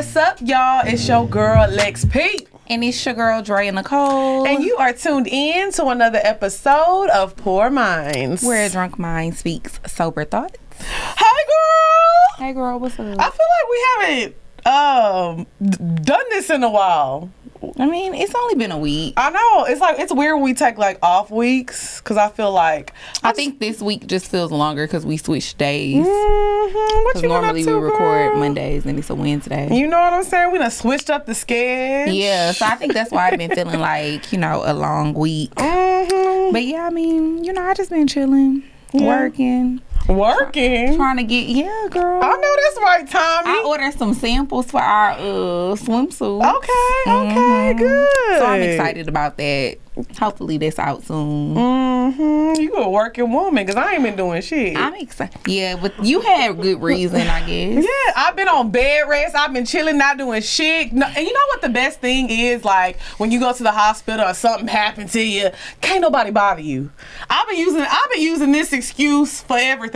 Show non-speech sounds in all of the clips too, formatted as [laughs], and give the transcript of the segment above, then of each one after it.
What's up, y'all? It's your girl Lex P. And it's your girl Dre and Nicole. And you are tuned in to another episode of Pour Minds. Where a drunk mind speaks sober thoughts. Hi, girl. Hey, girl, what's up? I feel like we haven't um done this in a while. I mean, it's only been a week. I know it's like it's weird when we take like off weeks because I feel like I think this week just feels longer because we switched days. What Because you been up normally we to, record girl? Mondays and it's a Wednesday. You know what I'm saying? We done switched up the schedule. Yeah, so I think that's why I've been feeling like, you know, a long week. hmm But yeah, I mean, you know, I just been chilling, Yeah. working, Working. trying to get, yeah, girl. I know that's right, Tommy. I ordered some samples for our uh, swimsuit. Okay, okay, Mhm. good. So I'm excited about that. Hopefully that's out soon. hmm You a working woman because I ain't been doing shit. I'm excited. Yeah, but you had good reason, I guess. [laughs] yeah, I've been on bed rest. I've been chilling, not doing shit. No, and you know what the best thing is? Like when you go to the hospital or something happened to you, can't nobody bother you. I've been using I've been using this excuse for everything.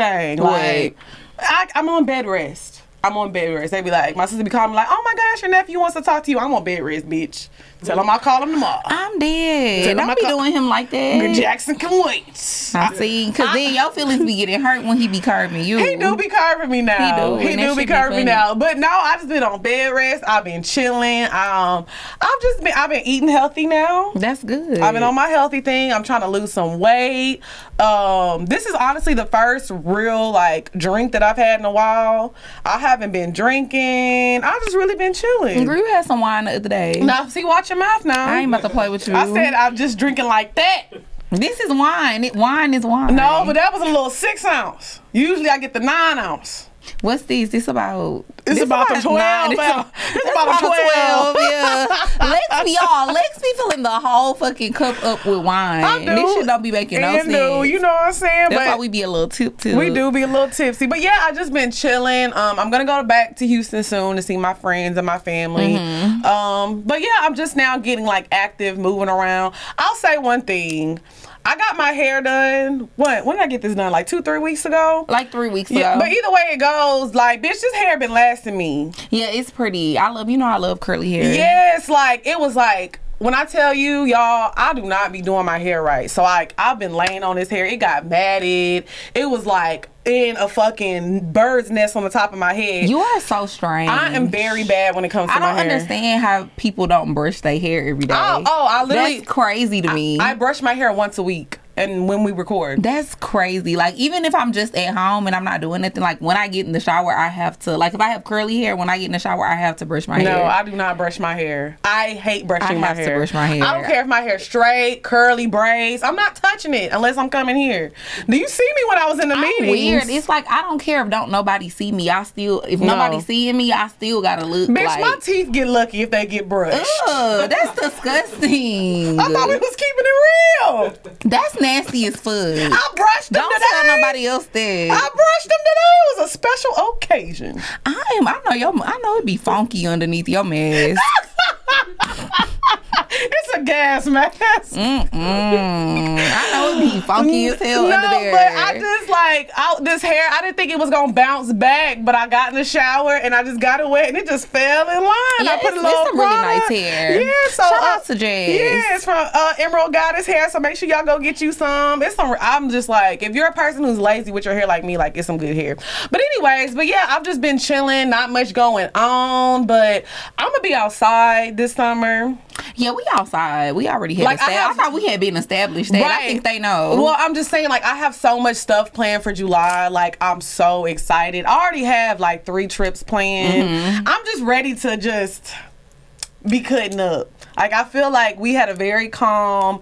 Like I, I'm on bed rest. I'm on bed rest. They be like, my sister be calling me like, oh my gosh, your nephew wants to talk to you. I'm on bed rest, bitch. Tell him I'll call him tomorrow. I'm dead. Tell I Don't be doing him like that. Jackson can wait. I see, cause then your feelings be getting hurt when he be curving you. He do be curving me now. He do, He do, be shit be curving me now. But no, I just been on bed rest. I've been chilling. Um, I've just been I've been eating healthy now. That's good. I've been on my healthy thing. I'm trying to lose some weight. Um, this is honestly the first real like drink that I've had in a while. I haven't been drinking. I've just really been chilling. You had some wine the other day. Now, see, watch your mouth now. I ain't about to play with you. I said I'm just drinking like that. this is wine. It, wine is wine. No, but that was a little six ounce. Usually I get the nine ounce. What's this? This about. It's this about the 12 nine. Ounce. [laughs] It's It's about a 12. Yeah. [laughs] Lex be all. Lex be filling the whole fucking cup up with wine. I do. This shit don't be making no sense. do, you know what I'm saying? That's but why we be a little tip tip. we do be a little tipsy. But yeah, I just been chilling. Um, I'm gonna go back to Houston soon to see my friends and my family. Mm-hmm. Um, but yeah, I'm just now getting like active, moving around. I'll say one thing. I got my hair done. What? When did I get this done? Like two, three weeks ago. Like three weeks Yeah, ago. but either way it goes, like, bitch, this hair been lasting me. Yeah, it's pretty. I love you know I love curly hair. Yes, like it was like when I tell you, y'all, I do not be doing my hair right. So like I've been laying on this hair. It got matted. It was like in a fucking bird's nest on the top of my head. You are so strange. I am very bad when it comes to I my don't understand how people don't brush their hair every oh, day. Oh, oh, I literally That's crazy to me. I brush my hair once a week and when we record. That's crazy. Like even if I'm just at home and I'm not doing nothing, like when I get in the shower, I have to like if I have curly hair, when I get in the shower, I have to brush my No, hair. No, I do not brush my hair. I hate brushing I my have to hair. brush my hair. I don't care if my hair straight, curly, braids. I'm not touching it unless I'm coming here. Do you see me when I was in the I'm weird. It's like I don't care if don't nobody see me. I still if No. nobody seeing me, I still gotta look Bitch, like. my teeth get lucky if they get brushed. Ugh, that's [laughs] disgusting. I thought we was keeping it real. That's nasty as fuck. I brushed them Don't today. tell nobody else that. I brushed them today. It was a special occasion. I am. I know your. I know it'd be funky underneath your mask. [laughs] it's a gas mask. Mm-mm. I know it be funky as hell no, under there. but I just like out this hair. I didn't think it was gonna bounce back, but I got in the shower and I just got it wet and it just fell in line. Yeah, I put it's- a little it's some really nice hair. Yeah, so Shout uh, out to Jazz. Yeah, it's from uh, Emerald Goddess Hair. So make sure y'all go get you some. It's some. I'm just like, if you're a person who's lazy with your hair like me, like it's some good hair. But anyways, but yeah, I've just been chilling. Not much going on, but I'm gonna be outside this summer. Yeah, we outside. We already had Like, I established. I, thought we had been established. That I think they know. Well, I'm just saying, like, I have so much stuff planned for July. Like, I'm so excited. I already have like three trips planned. Mm-hmm. I'm just ready to just be cutting up. Like, I feel like we had a very calm.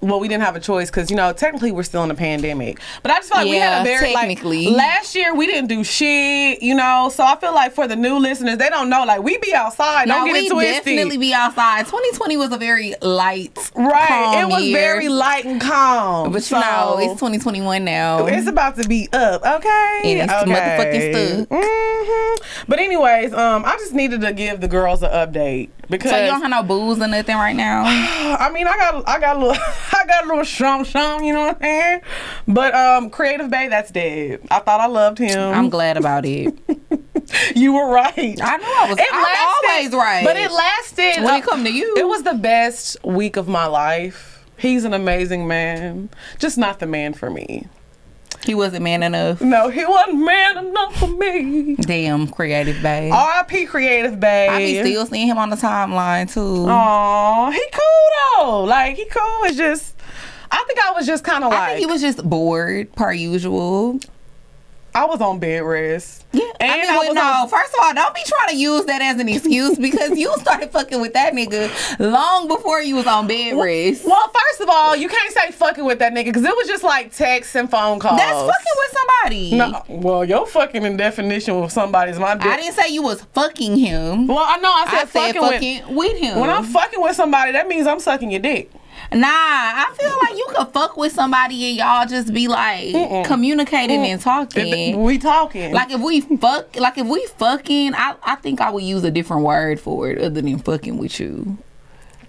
Well, we didn't have a choice because you know technically we're still in a pandemic. But I just feel like we had a very technically. like last year we didn't do shit, you know. So I feel like for the new listeners, they don't know like we be outside. no, don't get we it twisted. definitely be outside. 2020 was a very light, right. it was year. very light and calm. But you know, it's 2021 now. It's about to be up, okay? And it's okay. motherfucking stuck. hmm But anyways, um, I just needed to give the girls an update because so you don't have no booze or nothing right now. [sighs] I mean, I got, I got a little, [laughs] I got a little shum shum, you know what I'm saying? But um, Creative Bay, that's dead. I thought I loved him. I'm glad about it. [laughs] You were right. I know I was. I'm always right. But it lasted. When it come to you. it was the best week of my life. He's an amazing man, just not the man for me. He wasn't man enough. No, he wasn't man enough for me. Damn, creative babe. R.I.P. Creative Babe. I be still seeing him on the timeline too. Aw, he cool though. Like he cool. It's just, I think I was just kind of like I think he was just bored, per usual. I was on bed rest. Yeah, And I mean, I was no. on- First of all, don't be trying to use that as an excuse because you started fucking with that nigga long before you was on bed rest. Well, first of all, you can't say fucking with that nigga because it was just like texts and phone calls. That's fucking with somebody. No, well, your fucking in definition with somebody's my. Dick. I didn't say you was fucking him. Well, I know I said, I said fucking, fucking with, him. When I'm fucking with somebody, that means I'm sucking your dick. Nah, I feel like you could fuck with somebody and y'all just be like communicating and talking. We talking. Like if we fuck, like if we fucking, I, I think I would use a different word for it other than fucking with you.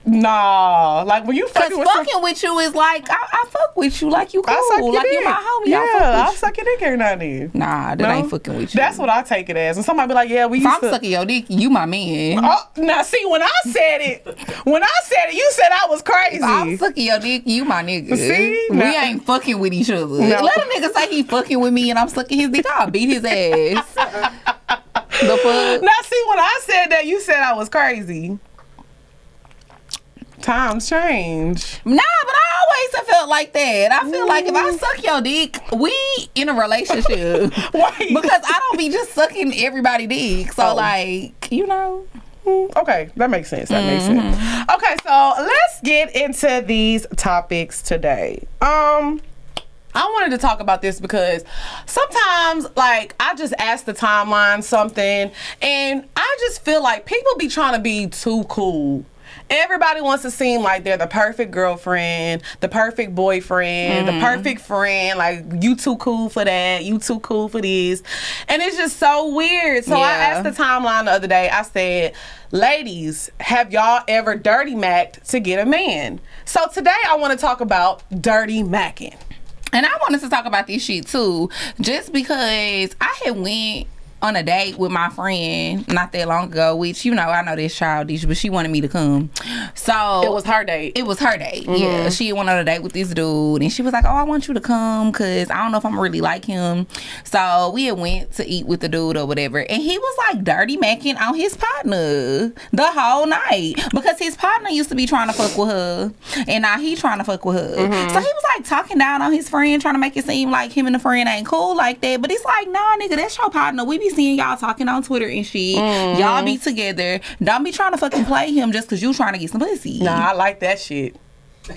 Nah, like when you fucking with some- fucking with you is like I, I fuck with you, like you I suck cool, your like you my homie. Yeah, I fuck I'll with you. suck your dick every now and then. Nah, that No? ain't fucking with you. That's what I take it as. And somebody be like, "Yeah, we If I'm to." sucking your dick, you my man. Oh, now see when I said it, when I said it, you said I was crazy. I'm sucking your dick, you my nigga. See? we Now- ain't fucking with each other. No. Let a nigga say he fucking with me and I'm sucking his dick. I'll beat his ass. [laughs] the fuck? Now, see, when I said that, you said I was crazy. Times change. Nah, but I always have felt like that. I feel like if I suck your dick, we in a relationship. [laughs] Because I don't be just sucking everybody dick. So Oh. like, you know. Mm, Okay, that makes sense. That makes Mm-hmm. sense. Okay, so let's get into these topics today. Um, I wanted to talk about this because sometimes, like, I just ask the timeline something, and I just feel like people be trying to be too cool. Everybody wants to seem like they're the perfect girlfriend, the perfect boyfriend, the mm-hmm. perfect friend. Like, you too cool for that, you too cool for this. And it's just so weird. So I asked the timeline the other day, I said, Ladies, have y'all ever dirty macked to get a man? So today I want to talk about dirty macking. And I wanted to talk about this shit too, just because I had went on a date with my friend not that long ago, which you know I know this childish, but she wanted me to come. So It was her date. It was her date. Yeah, mm-hmm. she went on a date with this dude, and she was like, "Oh, I want you to come because I don't know if I'm really like him." So we had went to eat with the dude or whatever, and he was like dirty macking on his partner the whole night because his partner used to be trying to fuck with her, and now he trying to fuck with her. Mm-hmm. So he was like talking down on his friend, trying to make it seem like him and the friend ain't cool like that. But it's like, nah, nigga, that's your partner. We be seeing y'all talking on Twitter and shit. Y'all be together. Don't be trying to fucking play him just because you trying to get some pussy. Nah, I like that shit.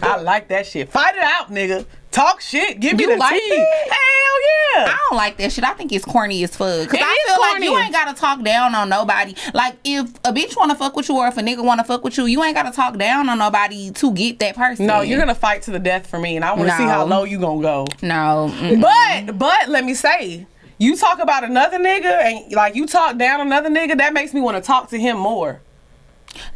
I like that shit. Fight it out, nigga. Talk shit. Give me the like tea. that? Hell yeah. I don't like that shit. I think it's corny as fuck. Cause It I feel like you ain't gotta talk down on nobody. Like if a bitch wanna fuck with you or if a nigga wanna fuck with you, you ain't gotta talk down on nobody to get that person. no, you're gonna fight to the death for me, and I want to see how low you gonna go. No. mm. But but let me say, you talk about another nigga and like you talk down another nigga, that makes me want to talk to him more.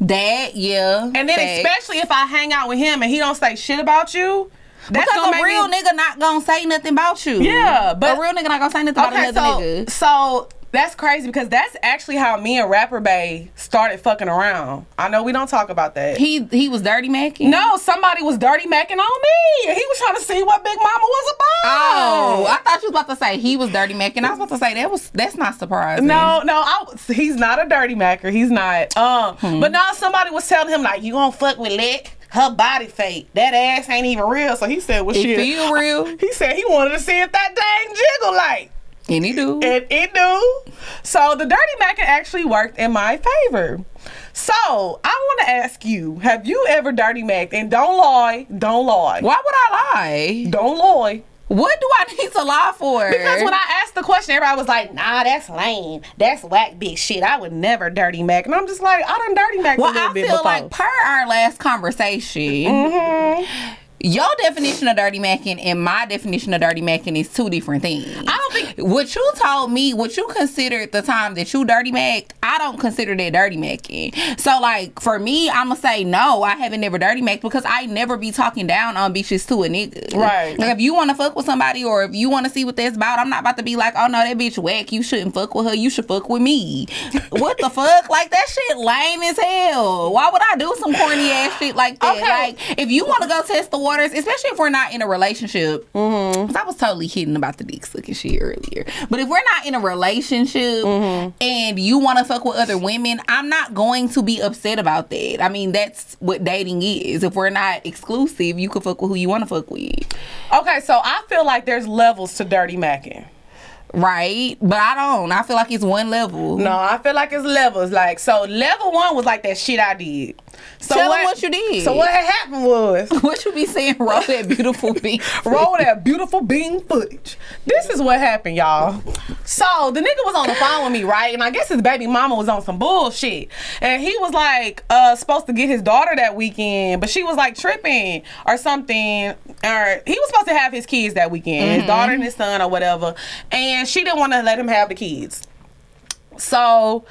That, yeah. And then especially if I hang out with him and he don't say shit about you, that's because a real me, nigga not gonna say nothing about you. Yeah, but- a real nigga not gonna say nothing about Okay, another so nigga. so that's crazy because that's actually how me and Rapper Bay started fucking around. I know we don't talk about that. He he was dirty macking. no, somebody was dirty macking on me. He was trying to see what Big Mama was about. Oh, I thought you was about to say he was dirty macking. I was about to say that was that's not surprising. No, no, I, he's not a dirty macker. He's not. Um, Hmm. but now somebody was telling him like, "You gonna fuck with Lick? Her body fake. That ass ain't even real." So he said, "Well, it shit." feel real, [laughs] He said he wanted to see if that dang jiggle like. And he do. And it do. So the dirty macking actually worked in my favor. So I want to ask you: Have you ever dirty macked? And don't lie, don't lie, Why would I lie? don't lie. What do I need to lie for? Because when I asked the question, everybody was like, "Nah, that's lame. That's whack bitch shit. I would never dirty mac." And I'm just like, I done dirty mac a well, little I bit feel before. like per our last conversation, mm-hmm. Your definition of dirty macking and my definition of dirty macking is two different things. I don't think- what you told me, what you considered the time that you dirty macked, I don't consider that dirty macking. So like for me, I'ma say no. I haven't never dirty macked because I never be talking down on bitches to a nigga. Right. Like if you want to fuck with somebody or if you want to see what that's about, I'm not about to be like, oh no, that bitch whack. You shouldn't fuck with her. You should fuck with me. [laughs] what the fuck? Like that shit lame as hell. Why would I do some corny ass shit like that? Okay. Like if you want to go test the waters, especially if we're not in a relationship. Mm-hmm. I was totally kidding about the dick sucking shit earlier. But if we're not in a relationship Mm-hmm. and you want to fuck with other women, I'm not going to be upset about that. I mean, that's what dating is. If we're not exclusive, you can fuck with who you want to fuck with. Okay, so I feel like there's levels to dirty macking. Right? But I don't. I feel like it's one level. No, I feel like it's levels. Like, so level one was like that shit I did. So Tell 'em what you did. So what had happened was [laughs] What you be saying, roll that beautiful [laughs] beat. roll that beautiful bean footage. This is what happened, y'all. So the nigga was on the phone with me, right? And I guess his baby mama was on some bullshit. And he was like, uh, supposed to get his daughter that weekend, but she was like tripping or something. Or he was supposed to have his kids that weekend, his daughter and his son or whatever. And she didn't want to let him have the kids. So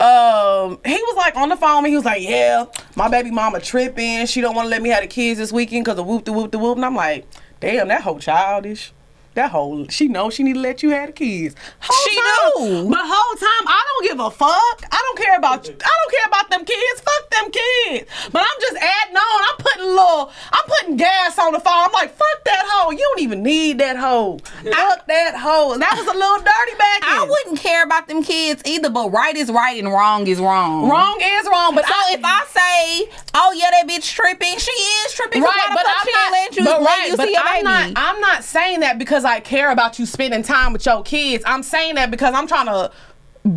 um he was like on the phone and he was like yeah my baby mama tripping. She don't want to let me have the kids this weekend because of whoop the whoop the whoop and i'm like damn that whole childish that whole she knows she need to let you have the kids whole She time, do. but whole time i don't give a fuck i don't care about you i don't care about them kids fuck them kids but i'm just adding on i'm putting a little i'm putting gas on the fire. i'm like fuck that hoe you don't even need that hoe fuck that hoe that was a little dirty back I wouldn't care about them kids either, but right is right and wrong is wrong. Wrong is wrong, but So I, if I say, "Oh yeah, that bitch tripping," she is tripping. right, but I'm not. ain't let you, but right, but I'm not. I'm not saying that because I care about you spending time with your kids. I'm saying that because I'm trying to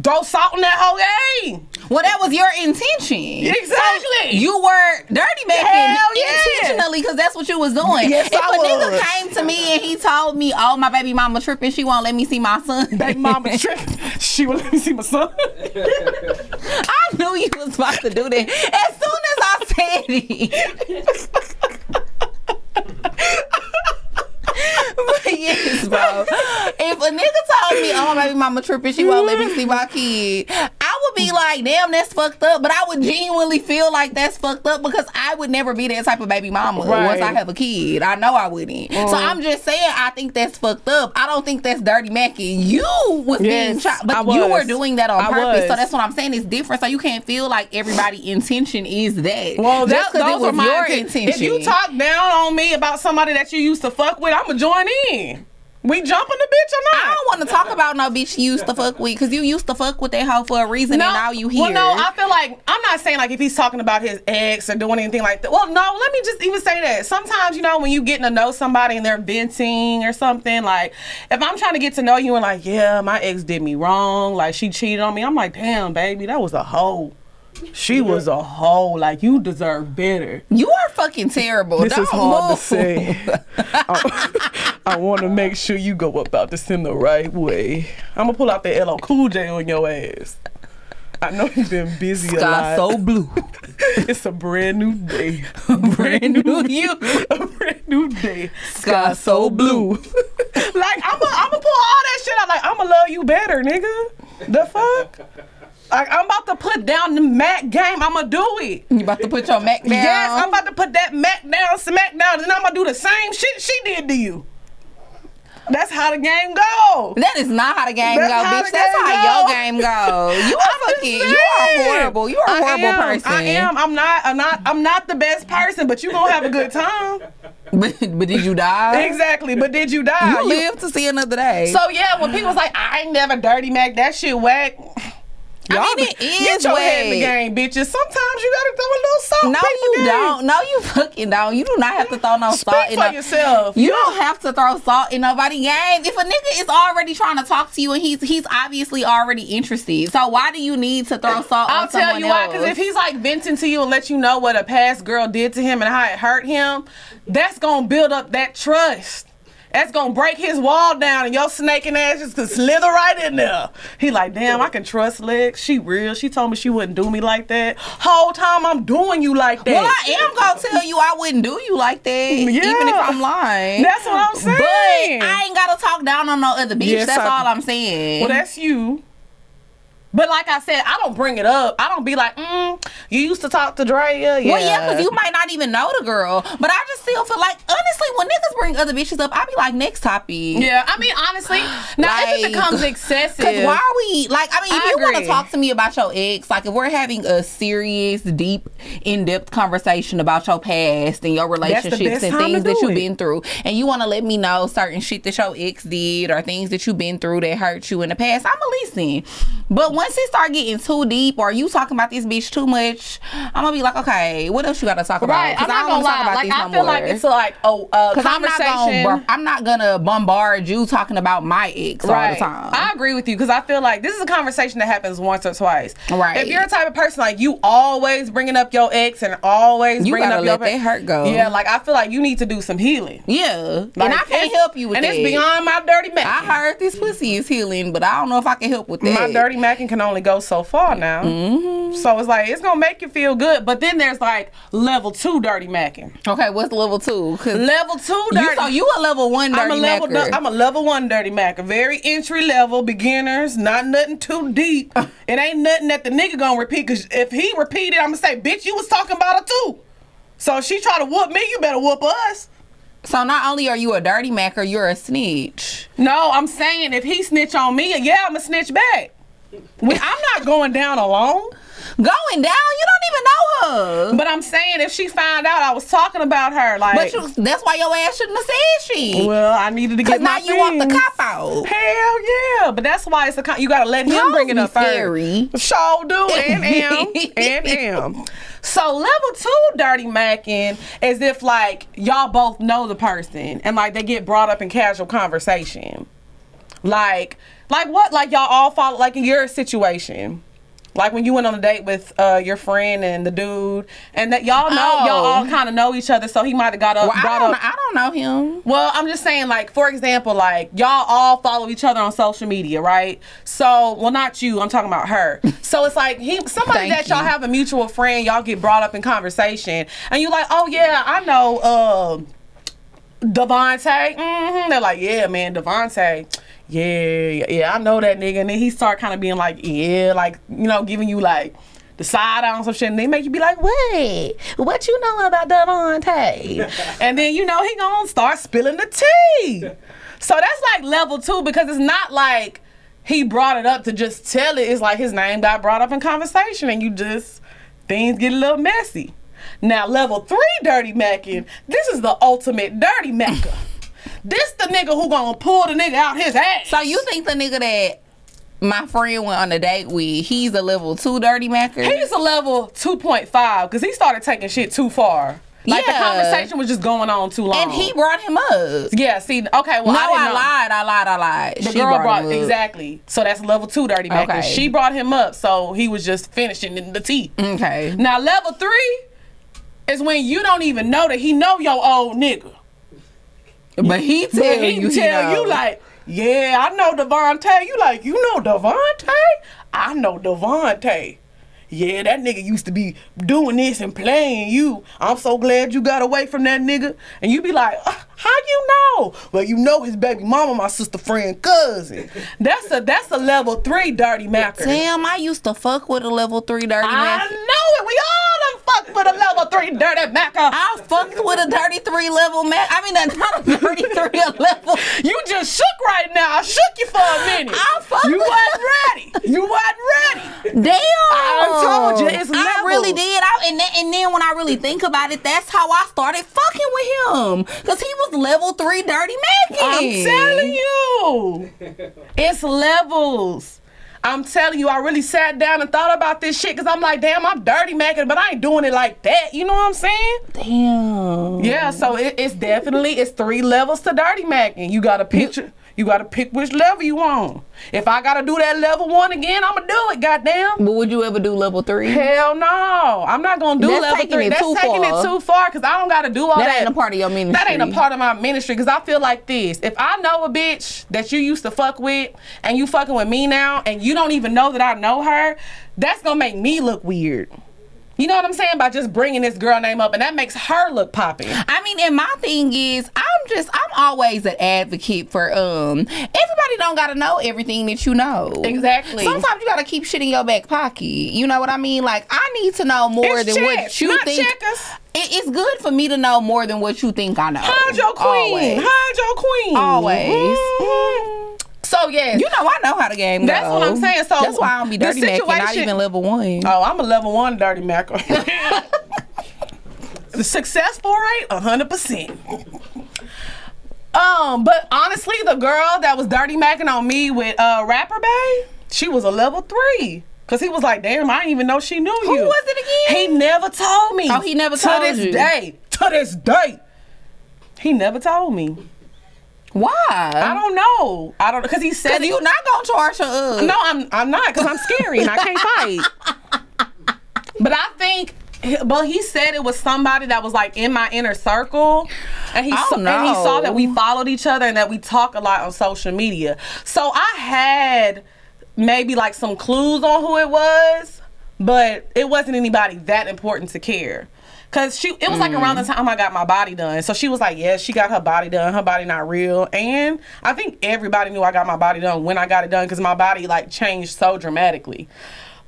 throw salt in that whole game. well, that was your intention. Exactly. So you were dirty making Hell yeah. intentionally because that's what you was doing. Yes, if I a nigga came to me and he told me, "Oh, my baby mama tripping, she won't let me see my son," Baby mama [laughs] trick. She won't let me see my son. [laughs] I knew you was about to do that as soon as I said it. [laughs] [laughs] But yes, bro. If a nigga told me, "Oh, my baby mama tripping, she won't let me see my kid," I would be like, "Damn, that's fucked up." But I would genuinely feel like that's fucked up because I would never be that type of baby mama Right. once I have a kid. I know I wouldn't. So mm. I'm just saying, I think that's fucked up. I don't think that's dirty macking. You was being Yes, child, I but you were doing that on I purpose. So that's what I'm saying. It's different. So you can't feel like everybody intention is that. Well, just that, because it those was are my your inten- intention. If you talk down on me about somebody that you used to fuck with, I'ma join in. We jumping the bitch or not? I don't want to talk about no bitch you used to fuck with because you used to fuck with that hoe for a reason and now you here. Well, no, I feel like I'm not saying like if he's talking about his ex or doing anything like that. Well, no, let me just even say that. Sometimes, you know, when you getting to know somebody and they're venting or something, like if I'm trying to get to know you and like, yeah, my ex did me wrong, like she cheated on me, I'm like, damn, baby, that was a hoe. She was a hoe. Like you deserve better. you are fucking terrible. This Don't is hard move. to say. [laughs] I, I want to make sure you go about this in the right way. I'm gonna pull out the LL Cool J on your ass. I know you've been busy a Sky lot. so blue. [laughs] it's a brand new day. [laughs] A brand new you. A brand new day. Sky so blue. like I'm gonna I'm pull all that shit out. Like I'ma love you better, nigga. The fuck. Like I'm about to put down the Mac game. I'ma do it. You about to put your Mac down? Yes, I'm about to put that Mac down, smack down, and I'm gonna do the same shit she did to you. That's how the game go. That is not how the game That's go, how bitch. That's how go. your game go. You [laughs] are fucking. You are horrible. You are a I horrible am, person. I am. I'm not. I'm not. I'm not the best person, but you gonna have a good time. [laughs] But, but did you die? exactly. But did you die? You You- live to see another day. so yeah, when people was like, I ain't never dirty Mac, that shit whack. I Y'all mean, it is get your head in the game, bitches. Sometimes you gotta throw a little salt. no, you game. don't. No, you fucking don't. You do not have to throw no Speak salt in for yourself. You don't have to throw salt in nobody's game. If a nigga is already trying to talk to you and he's he's obviously already interested, so why do you need to throw salt? I'll on tell you why. Because if he's like venting to you and let you know what a past girl did to him and how it hurt him, that's gonna build up that trust. That's gonna break his wall down and your snaking ass just could slither right in there. He like, damn, I can trust Lex. She real. She told me she wouldn't do me like that. Whole time I'm doing you like that. well, I am gonna tell you I wouldn't do you like that, even if I'm lying. That's what I'm saying. But I ain't gotta talk down on no other bitch. Yes, that's I- all I'm saying. Well, that's you. But like I said, I don't bring it up. I don't be like, mm, you used to talk to Drea. Yeah. Well, yeah, because you might not even know the girl. But I just still feel like, honestly, when niggas bring other bitches up, I be like, next topic. Yeah, I mean, honestly, now if it becomes excessive, Because why are we like? I mean, if I you want to talk to me about your ex, like if we're having a serious, deep, in-depth conversation about your past and your relationships and things that you've it. been through, and you want to let me know certain shit that your ex did or things that you've been through that hurt you in the past, I'm a listen. But once it start getting too deep, or you talking about this bitch too much, I'm gonna be like, okay, what else you got to talk about? right? I'm not don't gonna wanna talk lie. about Like I no feel like more. it's like a, a Cause I'm not conversation. gonna, I'm not gonna bombard you talking about my ex all the time. I agree with you because I feel like this is a conversation that happens once or twice. Right. If you're a type of person like you always bringing up your ex and always You bringing gotta up your let that hurt go. Yeah, like I feel like you need to do some healing. yeah, Like, and I can't help you with and that. And it's beyond my dirty Mac. I heard this pussy is healing, but I don't know if I can help with that. my dirty macking can only go so far now. Mm-hmm. So it's like it's gonna make you feel good, but then there's like level two dirty macking. Okay, what's level two? Level two you, dirty. so you a level one dirty I'm a level. macker. I'm a level one dirty mac. A very entry level, beginners. Not nothing too deep. [laughs] it ain't nothing that the nigga gonna repeat. Cause if he repeated, I'm gonna say, bitch, you was talking about it too. So if she try to whoop me, you better whoop us. so not only are you a dirty macker, you're a snitch. No, I'm saying if he snitch on me, yeah, I'm a snitch back. We, I'm not going down alone. Going down, you don't even know her. But I'm saying if she found out I was talking about her, like, But you, that's why your ass shouldn't have said she. well, I needed to get get now my you want the cop out. Hell yeah! But that's why it's a con- you gotta let him Y'all bring it up first. scary. Sure do and [laughs] am and am. So level two dirty macking is if like y'all both know the person and like they get brought up in casual conversation. Like like what? Like y'all all follow like in your situation. Like when you went on a date with uh, your friend and the dude, and that y'all know Oh. y'all all kind of know each other, so he might have got up, Well, I don't, up. I don't know him. Well, I'm just saying, like, for example, like, y'all all follow each other on social media, right? So, well, not you, I'm talking about her. [laughs] So it's like, he, somebody that y'all have a mutual friend, y'all get brought up in conversation, and you're like, oh, yeah, I know, uh, Devontae. hmm They're like, yeah, man, Devontae. Yeah, yeah, I know that nigga. And then he start kind of being like, yeah, like, you know, giving you like the side on some shit. And they make you be like, wait, what you know about Devontae? [laughs] and then, you know, he gonna start spilling the tea. So that's like level two because it's not like he brought it up to just tell it. It's like his name got brought up in conversation and you just, things get a little messy. Now, level three dirty macking, this is the ultimate dirty macker. This the nigga who gonna pull the nigga out his ass. So you think the nigga that my friend went on a date with, he's a level two dirty macker? He's a level 2.5 because he started taking shit too far. Like the conversation was just going on too long. and he brought him up. yeah, see, okay, well, no, I, I, lied, I lied, I lied. The she girl brought, him up. exactly. So that's level two dirty macking. Okay. She brought him up, so he was just finishing in the tea. Okay. Now level three is when you don't even know that he know your old nigga. But he tell But he you, tell know. you like, yeah, I know Devontae. You like, you know Devontae? I know Devontae. Yeah, that nigga used to be doing this and playing you. I'm so glad you got away from that nigga. And you be like, uh, how you know? Well, you know his baby mama, my sister friend, cousin. That's a that's a level three dirty macker. Damn, I used to fuck with a level three dirty I macker. know it. We all done fucked with a level three dirty macker. I fucked with a dirty three level mac. I mean, not a dirty three level. You just shook right now. I shook you for a minute. I fucked you wasn't ready. You wasn't ready. Damn. I told you, it's I really did. I, and, then, and then when I really think about it, that's how I started fucking with him. Because he was level three dirty macking. I'm telling you. [laughs] It's levels. I'm telling you, I really sat down and thought about this shit because I'm like, damn, I'm dirty macking, but I ain't doing it like that. You know what I'm saying? Damn. Yeah, so it, it's definitely it's three levels to dirty macking. You got a picture you gotta pick which level you on. If I gotta do that level one again, I'ma do it, goddamn. But would you ever do level three? Hell no. I'm not gonna do That's level three. That's taking far. it too far because I don't gotta do all that. That ain't a part of your ministry. That ain't a part of my ministry because I feel like this. If I know a bitch that you used to fuck with and you fucking with me now and you don't even know that I know her, that's gonna make me look weird. You know what I'm saying? By just bringing this girl name up, and that makes her look poppy. I mean, and my thing is, I'm just, I'm always an advocate for, um, everybody don't gotta know everything that you know. Exactly. Sometimes you gotta keep shit in your back pocket. You know what I mean? Like, I need to know more It's than what you not think. checkers. It- it's good for me to know more than what you think I know. Hide your queen. Always. Hide your queen. Always. Mhm. So yeah, You know, I know how the game goes. That's what I'm saying. So that's why I don't be the dirty not situation- even level one. Oh, I'm a level one dirty mac. [laughs] the successful rate, hundred percent. Um, but honestly, the girl that was dirty macking on me with uh rapper Bay, she was a level three. Cause he was like, damn, I didn't even know she knew Who you. was it again? He never told me. Oh, he never to told this day. To this day. He never told me. Why? I don't know. I don't because he said Cause it- you not gonna charge her up. no, I'm I'm not because I'm scary and I can't fight. [laughs] But I think, but he said it was somebody that was like in my inner circle, and he saw, and he saw that we followed each other and that we talk a lot on social media. So I had maybe like some clues on who it was, but it wasn't anybody that important to care. Cause she, it was like around the Mm. time I got my body done. So she was like, "Yeah, she got her body done. Her body not real." And I think everybody knew I got my body done when I got it done because my body like changed so dramatically.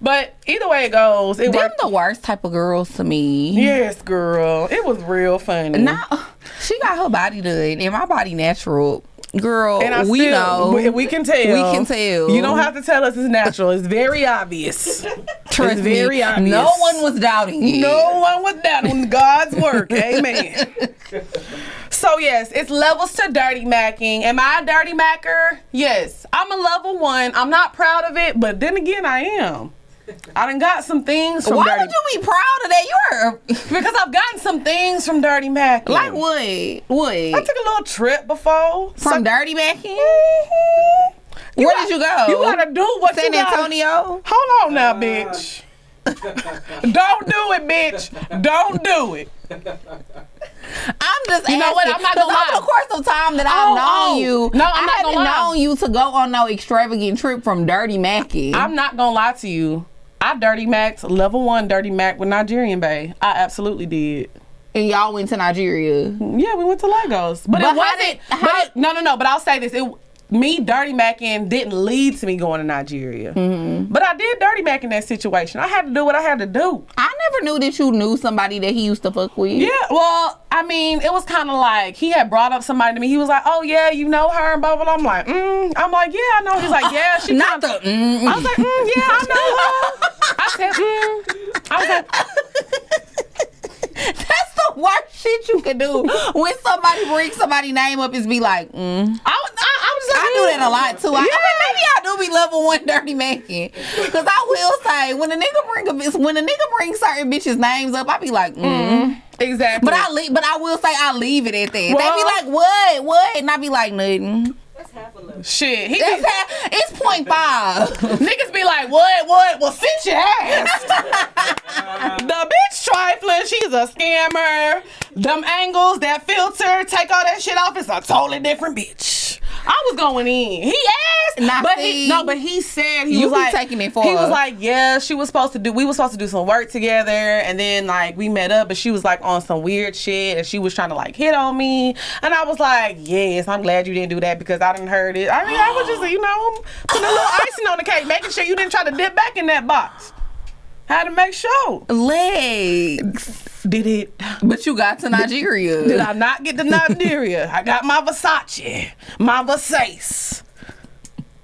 But either way it goes, it Them the worst type of girls to me. Yes, girl, it was real funny. Now she got her body done and my body natural. Girl, and I we still, know. we, we can tell. We can tell. You don't have to tell us it's natural. It's very obvious. [laughs] Trust it's very me, obvious. No one was doubting it. No one was doubting God's work. Amen. [laughs] so yes, it's levels to dirty macking. Am I a dirty macker? Yes. I'm a level one. I'm not proud of it, but then again, I am. I done got some things from Why dirty would you be proud of that? You're because I've gotten some things from dirty macking. like what? What? I took a little trip before. From So- Dirty Mackin? Mhm. Where got- did you go? You gotta do what San you gotta- Antonio? Hold on now, bitch. Don't do it, bitch. Don't do it. I'm just You know what? I'm not gonna lie. Over the course of time that I've Oh, known oh. you, No, I'm I not haven't gonna lie. known you to go on no extravagant trip from Dirty Mackin. I'm not gonna lie to you. I dirty max level one dirty mac with Nigerian Bay. I absolutely did. and y'all went to Nigeria. Yeah, we went to Lagos, but, But it wasn't. did- but it, no, no, no. But I'll say this: it me dirty macking didn't lead to me going to Nigeria. Mm-hmm. But I did dirty mac in that situation. I had to do what I had to do. I never knew that you knew somebody that he used to fuck with. Yeah, well, I mean, it was kind of like he had brought up somebody to me. He was like, "Oh yeah, you know her," and blah blah. blah. I'm like, mm. I'm like, "Yeah, I know." He's like, "Yeah, she." Not kinda- the. Mm, I was like, mm, "Yeah, I know her." I said, mm. I was like, [laughs] That's [laughs] worst shit you could do when somebody brings somebody name up is be like, mm. I I, I was like, I do that a lot too. I, I mean, maybe I do be level one dirty making. Cause I will say when a nigga bring a bitch, when a nigga bring certain bitches names up, I be like, mm. Exactly. But I leave, but I will say I leave it at that. they Well- be like, what, what, and I be like, nothing. Shit. He It's, be, ha- it's point five. [laughs] niggas be like, "What? What? Well, sit your ass." [laughs] the bitch trifling. She's a scammer. Them angles, that filter, take all that shit off. It's a totally different bitch. I was going in. He asked, Nah, but he, no, but he said he you was like taking it for He was like, yeah, she was supposed to do. We were supposed to do some work together, and then like we met up, but she was like on some weird shit, and she was trying to like hit on me, and I was like, yes, I'm glad you didn't do that because I didn't heard it. I mean, I was just you know putting a little [gasps] icing on the cake, making sure you didn't try to dip back in that box. Had to make sure. Legs. Did it? But you got to Nigeria. Did I not get to Nigeria? I got my Versace, my Versace.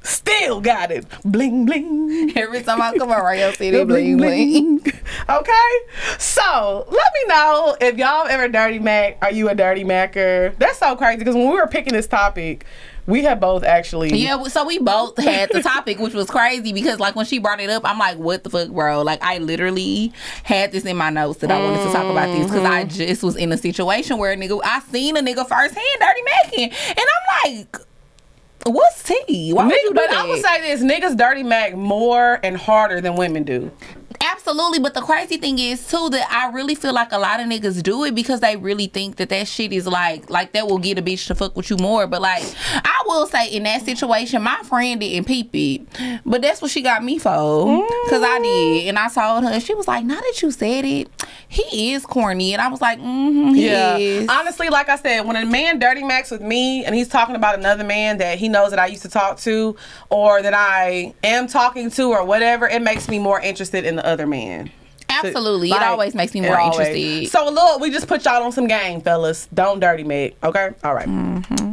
Still got it. Bling bling. Every time I come around your city, bling bling. Okay, so let me know if y'all ever dirty mac. Are you a dirty macker? That's so crazy because when we were picking this topic, we have both actually. Yeah, so we both [laughs] had the topic, which was crazy because, like, when she brought it up, I'm like, "What the fuck, bro?" Like, I literally had this in my notes that I wanted to talk about this because I Mm-hmm. just was in a situation where a nigga, I seen a nigga firsthand dirty macking, and I'm like, "What's tea? Why would you do but that?" I would say this: niggas dirty mac more and harder than women do. Absolutely, but the crazy thing is too that I really feel like a lot of niggas do it because they really think that that shit is like like that will get a bitch to fuck with you more. But like I will say in that situation, my friend didn't peep it, but that's what she got me for because I did, and I told her. She was like, "Now that you said it, he is corny," and I was like, "Mm-hmm, he is." Honestly, like I said, when a man dirty max with me and he's talking about another man that he knows that I used to talk to or that I am talking to or whatever, it makes me more interested in the other man. Absolutely, Like, it always makes me more always- interested. So look, we just put y'all on some game, fellas. Don't dirty Meg. Okay? All right. Mm-hmm.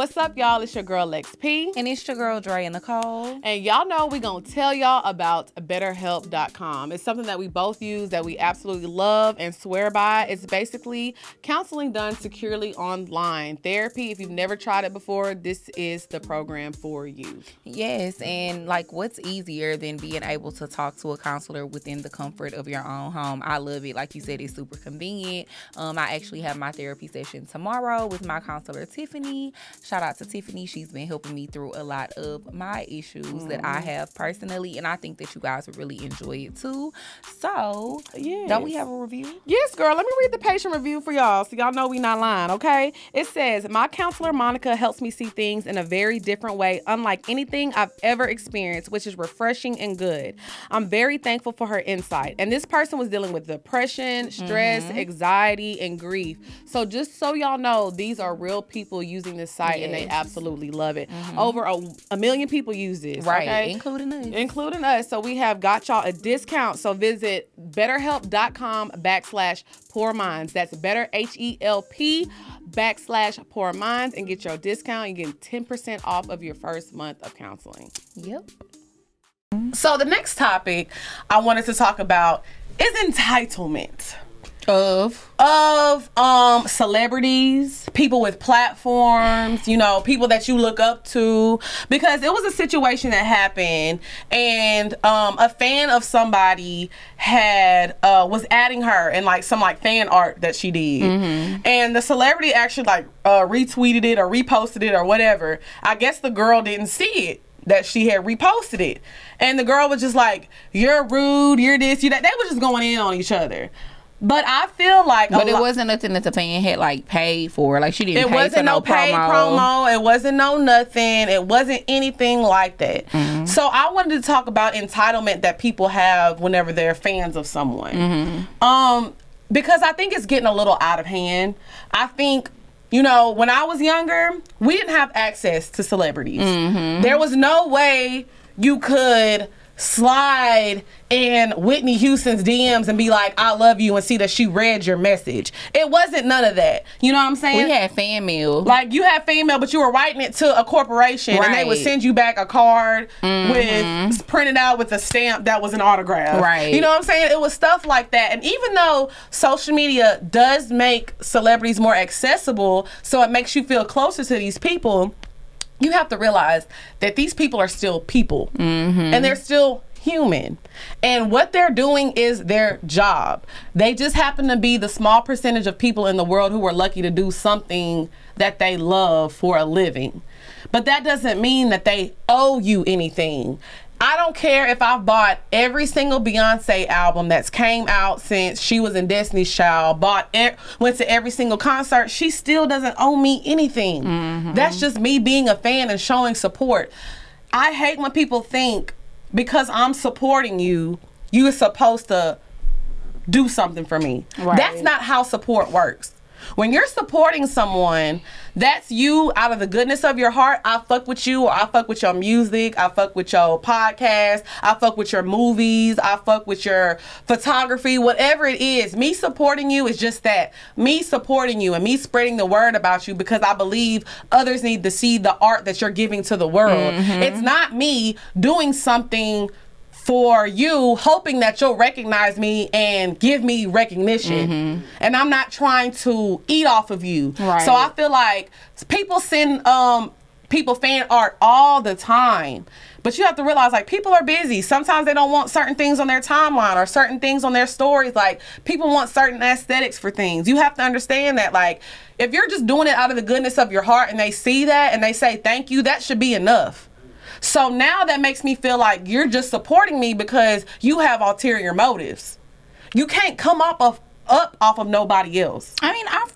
What's up, y'all? It's your girl Lex P. and it's your girl Dre and Nicole. And y'all know we gonna tell y'all about BetterHelp.com. It's something that we both use that we absolutely love and swear by. It's basically counseling done securely online. Therapy. If you've never tried it before, this is the program for you. Yes, and like what's easier than being able to talk to a counselor within the comfort of your own home? I love it. Like you said, it's super convenient. Um, I actually have my therapy session tomorrow with my counselor Tiffany. Shout out to Tiffany. She's been helping me through a lot of my issues that I mm. have personally, and I think that you guys would really enjoy it too. So, don't we have a review? Yes, girl. Let me read the patient review for y'all so y'all know we not lying, okay? It says, My counselor Monica helps me see things in a very different way, unlike anything I've ever experienced, which is refreshing and good. I'm very thankful for her insight. And this person was dealing with depression, stress, mm-hmm. anxiety, and grief. So just so y'all know, these are real people using this site and they absolutely love it. Mm-hmm. Over a, a million people use this. Right, okay? including us. including us. So we have got y'all a discount. So visit betterhelp.com backslash pour minds. That's better H E L P backslash pour minds and get your discount. You get 10% off of your first month of counseling. Yep. So the next topic I wanted to talk about is entitlement Of of um celebrities, people with platforms, you know, people that you look up to because it was a situation that happened and um a fan of somebody had uh was adding her in like some like fan art that she did. And the celebrity actually like uh retweeted it or reposted it or whatever. I guess the girl didn't see it that she had reposted it. And the girl was just like, You're rude, you're this, you that. They were just going in on each other. But I feel like, But it lo- wasn't nothing that the fan had like paid for. Like she didn't it pay wasn't for no, no, paid promo. It wasn't no nothing. It wasn't anything like that. Mm-hmm. So I wanted to talk about entitlement that people have whenever they're fans of someone. Mm-hmm. Um, because I think it's getting a little out of hand. I think. You know, when I was younger, we didn't have access to celebrities. Mm-hmm. There was no way you could slide in Whitney Houston's DMs and be like, I love you, and see that she read your message. It wasn't none of that. You know what I'm saying? We had fan mail. Like you had female, but you were writing it to a corporation, and they would send you back a card with mm-hmm. printed out with a stamp that was an autograph. Right. You know what I'm saying? It was stuff like that. And even though social media does make celebrities more accessible, so it makes you feel closer to these people, you have to realize that these people are still people, mm-hmm. and they're still human. And what they're doing is their job. They just happen to be the small percentage of people in the world who are lucky to do something that they love for a living. But that doesn't mean that they owe you anything. I don't care if I've bought every single Beyonce album that's came out since she was in Destiny's Child, bought e- went to every single concert, she still doesn't owe me anything. Mm-hmm. That's just me being a fan and showing support. I hate when people think because I'm supporting you, you are supposed to do something for me. Right. That's not how support works. When you're supporting someone, that's you out of the goodness of your heart. I fuck with you, or I fuck with your music, I fuck with your podcast, I fuck with your movies, I fuck with your photography, whatever it is. Me supporting you is just that. Me supporting you and me spreading the word about you because I believe others need to see the art that you're giving to the world. Mm-hmm. It's not me doing something for you hoping that you'll recognize me and give me recognition. And i'm not trying to eat off of you. Right. so i feel like people send um people fan art all the time. But you have to realize like people are busy. Sometimes they don't want certain things on their timeline or certain things on their stories. Like people want certain aesthetics for things. You have to understand that like if you're just doing it out of the goodness of your heart and they see that and they say thank you that should be enough So now that makes me feel like you're just supporting me because you have ulterior motives. You can't come up of up off of nobody else. I mean, I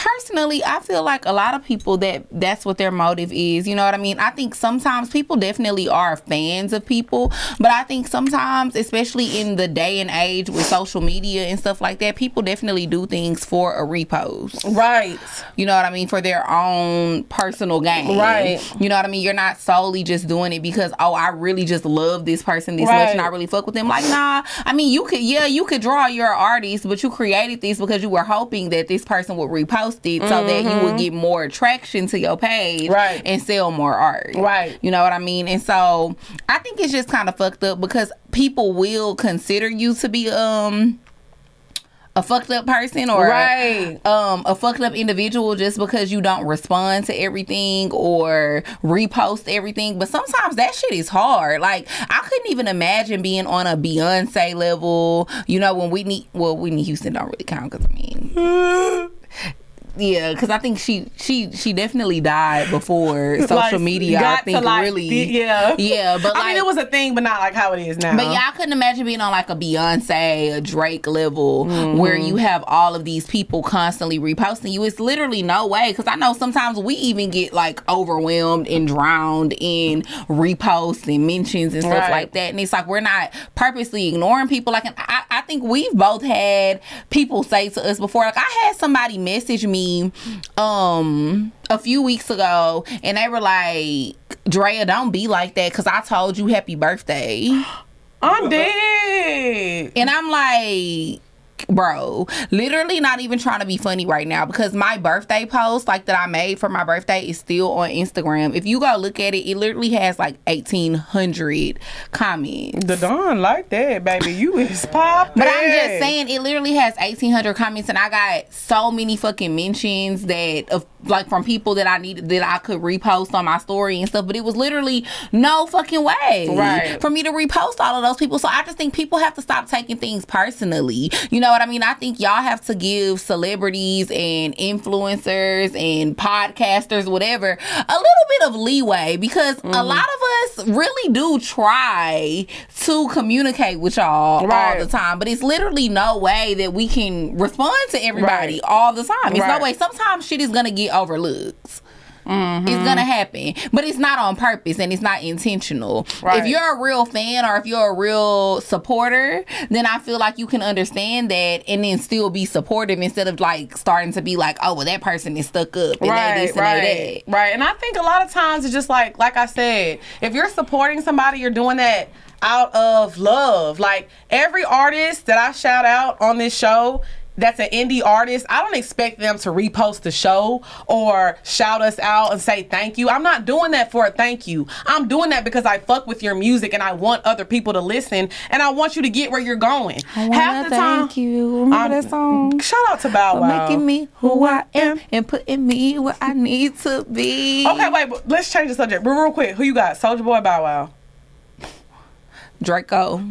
personally I feel like a lot of people that that's what their motive is. You know what I mean? I think sometimes people definitely are fans of people, but I think sometimes, especially in the day and age with social media and stuff like that, people definitely do things for a repost. Right. You know what I mean? For their own personal gain. Right. You know what I mean? You're not solely just doing it because, oh, I really just love this person this Right. much and I really fuck with them. Like, nah. I mean, you could, yeah, you could draw your artist, but you created this because you were hoping that this person would repost so that you would get more attraction to your page Mm-hmm. Right. and sell more art. Right. You know what I mean? And so I think it's just kind of fucked up because people will consider you to be, um, a fucked up person or Right. um a fucked up individual just because you don't respond to everything or repost everything but sometimes that shit is hard like i couldn't even imagine being on a beyonce level you know when we need well whitney houston don't really count because i mean yeah because i think she she she definitely died before [laughs] social Like, media i think like, really yeah. yeah but like [laughs] I mean, it was a thing, but not like how it is now. but yeah, I couldn't imagine being on like a Beyonce, a Drake level where Mm-hmm. you have all of these people constantly reposting you. It's literally no way. Because I know sometimes we even get like overwhelmed and drowned in reposts and mentions and stuff Right. like that. And it's like we're not purposely ignoring people. Like, I, I think we've both had people say to us before, like, I had somebody message me um a few weeks ago and they were like, Drea, don't be like that because I told you happy birthday. [gasps] I'm dead. And I'm like, bro, literally not even trying to be funny right now because my birthday post, like that I made for my birthday, is still on Instagram. If you go look at it, it literally has like 1,800 comments. The Dawn like that, baby. You is popping. But I'm just saying, it literally has 1,800 comments, and I got so many fucking mentions that of like from people that I needed that I could repost on my story and stuff. But it was literally no fucking way Right. for me to repost all of those people. So I just think people have to stop taking things personally. You know what I mean? I think y'all have to give celebrities and influencers and podcasters, whatever, a little bit of leeway because Mm-hmm. a lot of us really do try to communicate with y'all Right. all the time, but it's literally no way that we can respond to everybody Right. all the time. It's Right. no way. Sometimes shit is gonna get overlooked. Mm-hmm. It's gonna happen, but it's not on purpose and it's not intentional. Right. If you're a real fan or if you're a real supporter, then I feel like you can understand that and then still be supportive instead of like starting to be like, oh, well, that person is stuck up and they right, this and they right, that. right. And I think a lot of times it's just like, like I said, if you're supporting somebody, you're doing that out of love. Like every artist that I shout out on this show. That's an indie artist. I don't expect them to repost the show or shout us out and say thank you. I'm not doing that for a thank you. I'm doing that because I fuck with your music and I want other people to listen and I want you to get where you're going. Half the time, thank you. Remember I'm- that song? Shout out to Bow For Wow. making me who I am and putting me where I need to be. Okay, wait, but let's change the subject. But real quick, who you got? Soldier Boy, Bow Wow. Draco.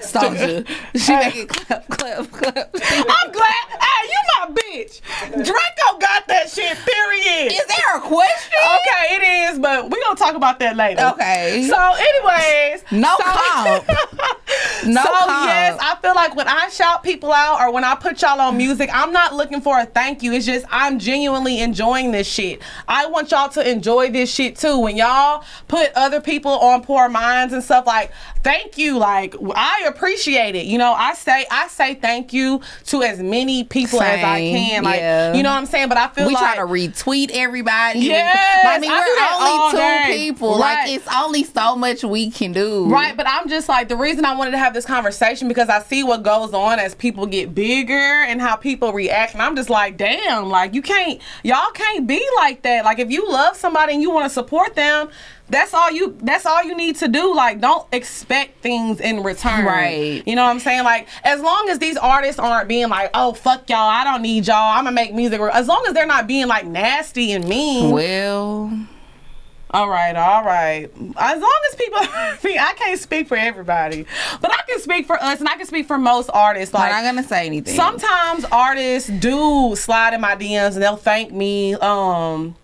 Soldier. She make it clap, clap, clap. I'm glad. Hey, you my bitch. Draco got that shit. Period. Is there a question? Okay, it is, but we gonna talk about that later. Okay. So, anyways, No so, comp. [laughs] No so comp. yes, I feel like when I shout people out or when I put y'all on music, I'm not looking for a thank you. It's just I'm genuinely enjoying this shit. I want y'all to enjoy this shit too. When y'all put other people on pour minds and stuff like, thank you. Like I appreciate it. You know, I say I say thank you to as many people as I can. Like yeah. you know what I'm saying. But I feel like. we like try to retweet everybody. Yeah, I mean, we're only two day. people. Right. Like, it's only so much we can do. Right, but I'm just like the reason I wanted to have this conversation because I see what goes on as people get bigger and how people react, and I'm just like, damn, like you can't, y'all can't be like that. Like if you love somebody and you want to support them, that's all you. That's all you need to do. Like don't expect things in return. Right. You know what I'm saying? Like as long as these artists aren't being like, oh fuck y'all, I don't need y'all, I'm gonna make music. As long as they're not being like nasty and mean. Well, All right, all right. As long as people, [laughs] I can't speak for everybody, but I can speak for us, and I can speak for most artists. Like, I'm not gonna say anything. sometimes artists do slide in my DMs, and they'll thank me um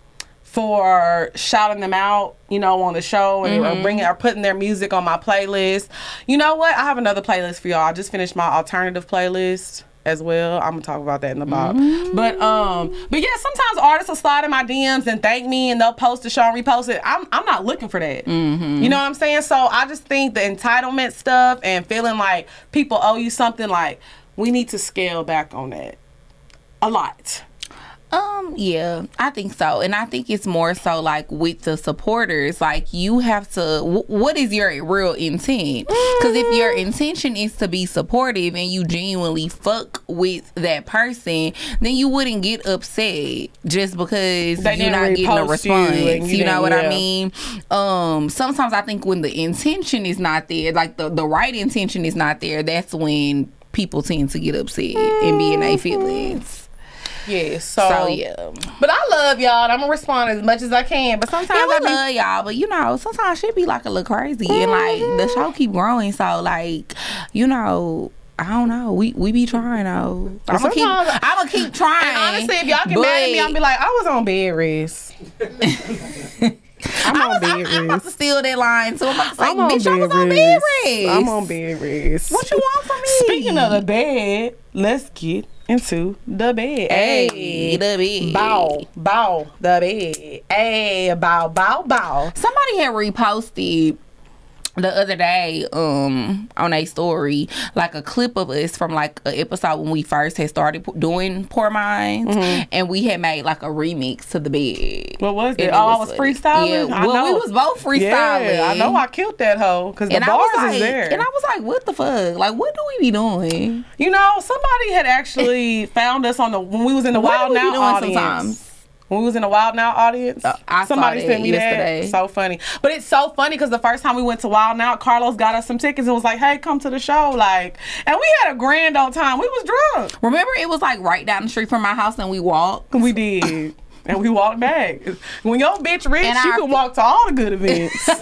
for shouting them out, you know, on the show and or mm-hmm. bringing or putting their music on my playlist. You know what? I have another playlist for y'all. I just finished my alternative playlist as well. I'm gonna talk about that in the bob. Mm-hmm. But um, but yeah, sometimes artists will slide in my DMs and thank me, and they'll post the show and repost it. I'm I'm not looking for that. Mm-hmm. You know what I'm saying? So I just think the entitlement stuff and feeling like people owe you something, like we need to scale back on that a lot. Um, yeah, I think so. And I think it's more so like with the supporters, like you have to, wh- what is your real intent? Because if your intention is to be supportive and you genuinely fuck with that person, then you wouldn't get upset just because They you're not getting a you response. You, you know what I mean? Um, sometimes I think when the intention is not there, like the, the right intention is not there, that's when people tend to get upset and be in their feelings. Yeah. So, So yeah. But I love y'all. and I'm gonna respond as much as I can. But sometimes Yeah, I be love y'all, but you know, sometimes shit be like a little crazy, and like the mm-hmm. show keep growing. So like, you know, I don't know. We we be trying though. I'm gonna keep. I'm gonna keep trying. And honestly, if y'all get mad at me, but I'll be like, I was on bed rest. [laughs] I'm I on was, bed I'm, I'm about to steal that line too. I'm about to say, I'm on bitch, I was on bed rest. rest. I'm on bed rest. What you want from me? Speaking of the bed, let's get into the bed. hey, the bed. Bow, bow, the bed. Hey, bow, bow, bow. Somebody had reposted the other day um on a story like a clip of us from like an episode when we first had started p- doing pour minds Mm-hmm. and we had made like a remix to the bed What was it? And Oh, I it was was- freestyling. yeah, I well, we was both freestyling. Yeah, I know. I killed that hoe because the and I bars was like is there. and I was like what the fuck like what do we be doing You know, somebody had actually found us on the when we was in the What Wild do we be Now audience. sometimes? When we was in the Wild 'N Out audience, Uh, I saw somebody that sent me yesterday. that. So funny, but it's so funny because the first time we went to Wild 'N Out, Carlos got us some tickets and was like, "Hey, come to the show!" Like, and we had a grand old time. We was drunk. remember it was like right down the street from my house and we walked We did. [laughs] And we walked back. When your bitch rich, And you our- can walk to all the good events. [laughs]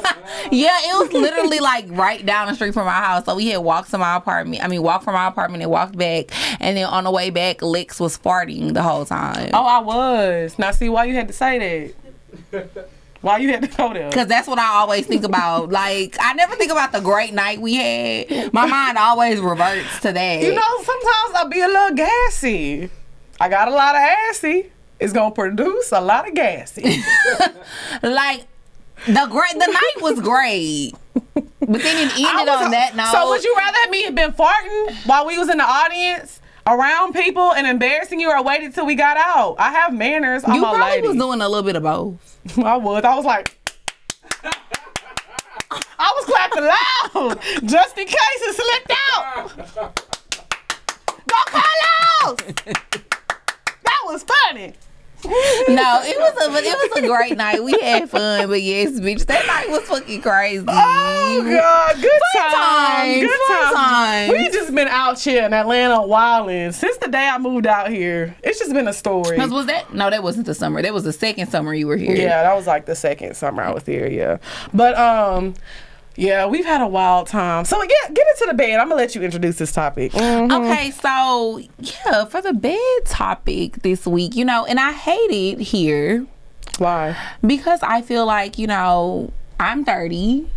Yeah, it was literally like right down the street from our house. So we had walked to my apartment. I mean, walked from my apartment and walked back. And then on the way back, Lex was farting the whole time. oh, I was. Now, see why you had to say that? Why you had to go there? Cause that's what I always think about. Like I never think about the great night we had. My mind always reverts to that. You know, sometimes I'll be a little gassy. I got a lot of assy. It's gonna produce a lot of gassy. [laughs] like the great the night was great, but then it [laughs] ended was- on that note. So would you rather have me have been farting while we was in the audience around people and embarrassing you, or waited till we got out? I have manners. I'm You a probably lady. was doing a little bit of both. [laughs] I was. I was like. I was clapping loud just in case it slipped out. Go Carlos! That was funny. [laughs] No, it was a but it was a great night. We had fun, but yes, bitch, that night was fucking crazy. Oh God, good Fun times, times, good fun times. We just been out here in Atlanta wilding since the day I moved out here. It's just been a story. 'Cause was that no? That wasn't the summer. That was the second summer you were here. Yeah, that was like the second summer I was here. Yeah, but um, yeah, we've had a wild time. So yeah, get into the bed. I'm gonna let you introduce this topic. Mm-hmm. Okay, so yeah, for the bed topic this week, you know, and I hate it here Why? because I feel like you know I'm 30,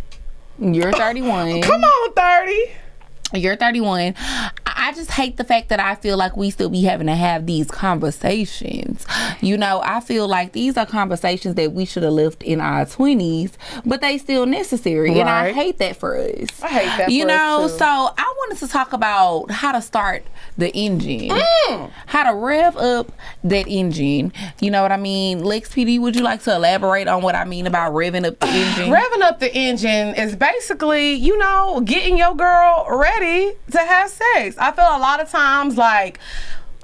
you're 31. Come on, thirty. You're 31. I just hate the fact that I feel like we still be having to have these conversations. You know, I feel like these are conversations that we should have lived in our 20s, but they still necessary. And I hate that for us. I hate that You for us, know, so I wanted to talk about how to start the engine. Mm. How to rev up that engine. You know what I mean? Lex PD, would you like to elaborate on what I mean about revving up the [sighs] engine? Revving up the engine is basically, you know, getting your girl ready to have sex. I feel a lot of times like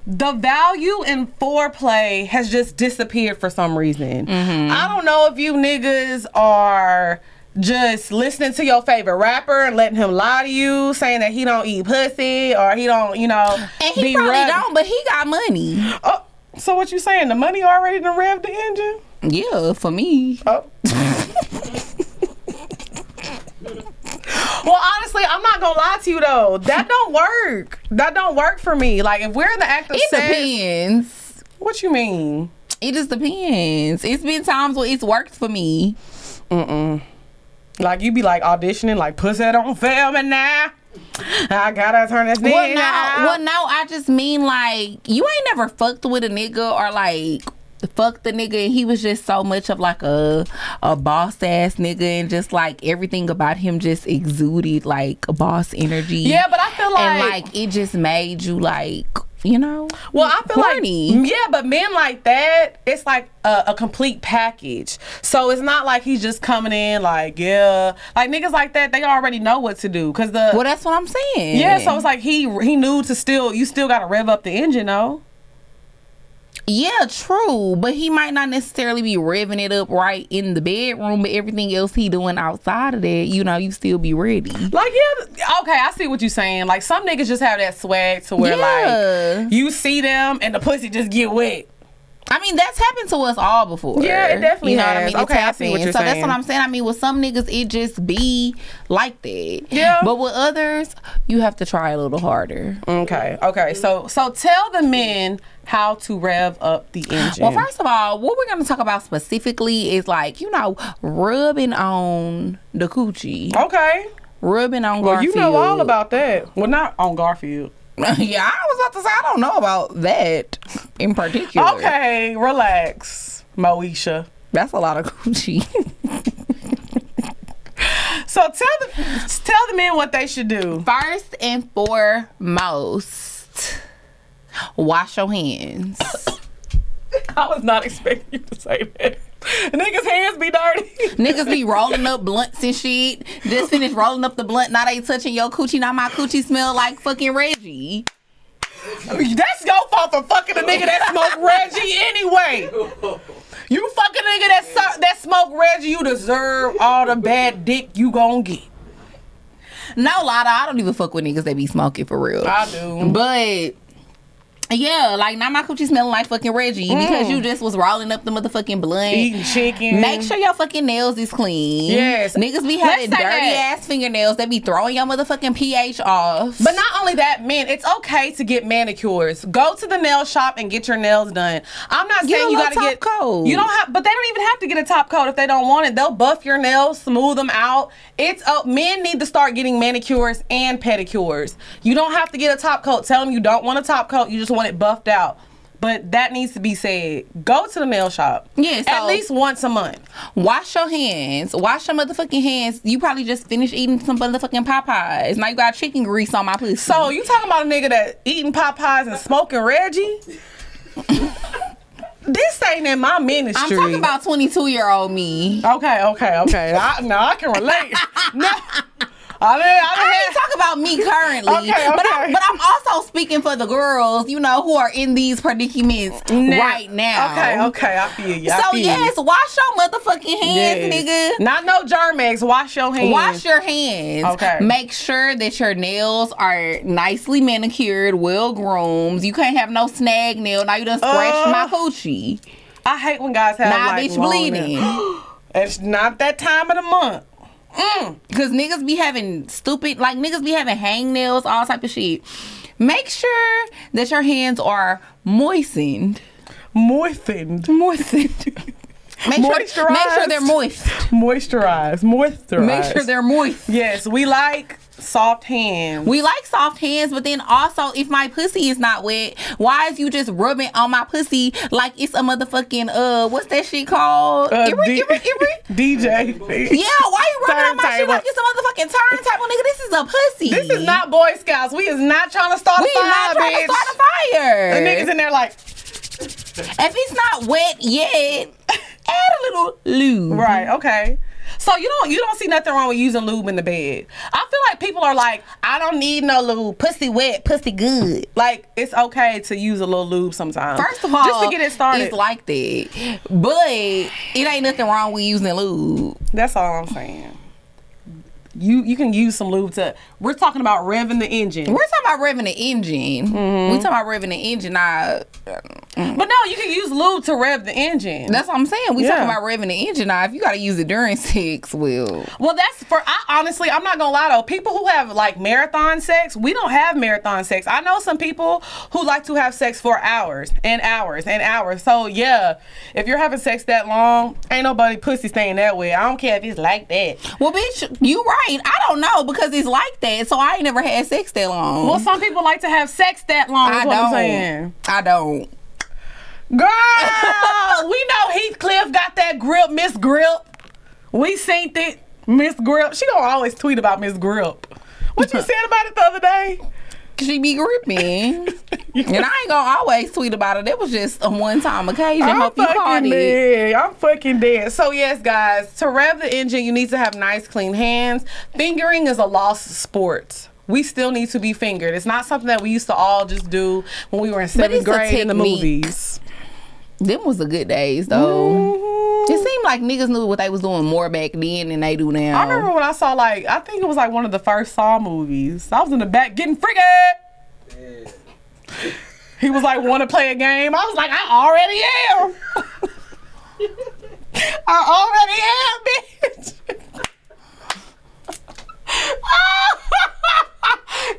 the value in foreplay has just disappeared for some reason. Mm-hmm. I don't know if you niggas are just listening to your favorite rapper and letting him lie to you, saying that he don't eat pussy or he don't, you know, and he be probably don't, but he got money. Oh, so what you saying? The money already done rev the engine? Yeah, for me. Oh. [laughs] well, honestly, I'm not gonna lie to you though. That don't work. That don't work for me. Like if we're in the act of It sex, depends. what you mean? It just depends. It's been times where it's worked for me. Like you be like auditioning, like pussy don't fail me now. I gotta turn this Well, nigga no, out. well, no. I just mean like you ain't never fucked with a nigga or like fucked the nigga and he was just so much of like a a boss ass nigga and just like everything about him just exuded like a boss energy. yeah, but I feel like, and like it just made you like you know. well, I feel like yeah, but men like that, it's like a, a complete package. So it's not like he's just coming in like yeah, like niggas like that, they already know what to do because the Well, that's what I'm saying. yeah. So it's like he he knew to still you still gotta rev up the engine, though. Yeah, true. But he might not necessarily be revving it up right in the bedroom, but everything else he doing outside of that, you know, you still be ready. Like yeah, okay, I see what you're saying. Like some niggas just have that swag to where Yeah. like you see them and the pussy just get wet. I mean, that's happened to us all before. Yeah, it definitely You know what has. I mean? It's Okay, I see what you're so that's what I'm saying. I mean, with some niggas, it just be like that. Yeah. But with others, you have to try a little harder. Okay, okay. So so tell the men how to rev up the engine. Well, first of all, what we're going to talk about specifically is like, you know, rubbing on the coochie, okay. rubbing on Well, Garfield. you know all about that. Well, not on Garfield. [laughs] yeah, I was about to say I don't know about that in particular. Okay, relax, Moesha. that's a lot of coochie. [laughs] So tell the tell the men what they should do. First and foremost, wash your hands. [coughs] I was not expecting you to say that. [laughs] Niggas' hands be dirty. [laughs] Niggas be rolling up blunts and shit. Just finished rolling up the blunt. Now they touching your coochie. Now my coochie smell like fucking Reggie. That's your fault for fucking a nigga that smoke Reggie anyway. You fucking nigga that su- that smoke Reggie, you deserve all the bad dick you gon' get. No, Lotta, I don't even fuck with niggas that be smoking for real. I do. But yeah, like now my coochie smelling like fucking Reggie because Mm. you just was rolling up the motherfucking blunt. Eating chicken. Make sure your fucking nails is clean. Yes. Niggas be having dirty that. ass fingernails that be throwing your motherfucking pH off. But not only that, man, it's okay to get manicures. Go to the nail shop and get your nails done. I'm not Get saying you gotta get coat. You don't have, but they don't even have to get a top coat if they don't want it. They'll buff your nails, smooth them out. It's uh, men need to start getting manicures and pedicures. You don't have to get a top coat. Tell them you don't want a top coat. You just want it buffed out. But that needs to be said. Go to the nail shop. Yeah, at least once a month. Wash your hands. Wash your motherfucking hands. You probably just finished eating some motherfucking Popeyes. Now you got chicken grease on my pussy. So you talking about a nigga that eating Popeyes and smoking Reggie? [laughs] this ain't in my ministry. I'm talking about 22 year old me. Okay, okay, okay. I, now I can relate. [laughs] no, I didn't. I ain't talking about me currently, Okay, but I, but I'm also speaking for the girls, you know, who are in these predicaments right now. Okay, okay, I feel you. I So feel yes, you. wash your motherfucking hands, Yes. nigga. Not no Germ-X. Wash your hands. Wash your hands. Okay. Make sure that your nails are nicely manicured, well groomed. You can't have no snag nail. Now you done scratched Uh, my coochie. I hate when guys have Now like bitch bleeding. [gasps] It's not that time of the month. Mm. Cause niggas be having stupid like niggas be having hangnails, all type of shit. Make sure that your hands are moistened. Moistened. Moistened. [laughs] Make sure, make sure they're moist. Moisturize. Moisturize. Make sure they're moist. Yes, we like soft hands. We like soft hands, but then also if my pussy is not wet, why is you just rubbing on my pussy like it's a motherfucking uh what's that shit called? Uh, Iri, D-. [laughs] DJ. Yeah, why you rubbing on my shit like it's a motherfucking turntable, nigga? This is a pussy. This is not Boy Scouts. We is not trying to start We a fire, not trying bitch. to start a fire. The niggas in there like, If it's not wet yet, [laughs] add a little lube. right, okay. So you don't you don't see nothing wrong with using lube in the bed. I feel like people are like, I don't need no lube. Pussy wet, pussy good. Like it's okay to use a little lube sometimes. First of all, just to get it started. it's like that. But it ain't nothing wrong with using lube. That's all I'm saying. You you can use some lube to. We're talking about revving the engine. We're talking about revving the engine. Mm-hmm. We talking about revving the engine. Now, But no, you can use lube to rev the engine. That's what I'm saying. We Yeah. talking about revving the engine now. If you got to use it during sex, well, Well, that's for I honestly, I'm not gonna lie though. People who have like marathon sex, we don't have marathon sex. I know some people who like to have sex for hours and hours and hours. So yeah, if you're having sex that long, ain't nobody pussy staying that way. I don't care if it's like that. well, bitch, you right. I don't know because it's like that. So I ain't never had sex that long. Well, some people like to have sex that long. I don't. I'm saying. I don't. Girl, [laughs] we know Heathcliff got that grip, Miss Grip. We seen it, Miss Grip. She gonna always tweet about Miss Grip. What you [laughs] said about it the other day? She be gripping. [laughs] and I ain't gonna always tweet about it. That was just a one time occasion. I'm Hope you caught fucking it. dead. I'm fucking dead. So yes, guys, to rev the engine, you need to have nice, clean hands. Fingering is a lost sport. We still need to be fingered. It's not something that we used to all just do when we were in seventh grade in the movies. Them was the good days though. Mhm. It seemed like niggas knew what they was doing more back then than they do now. I remember when I saw like I think it was like one of the first Saw movies. I was in the back getting freaky. He was like, "Want to play a game?" I was like, "I already am. [laughs] I already am, bitch." [laughs] Ah! [laughs]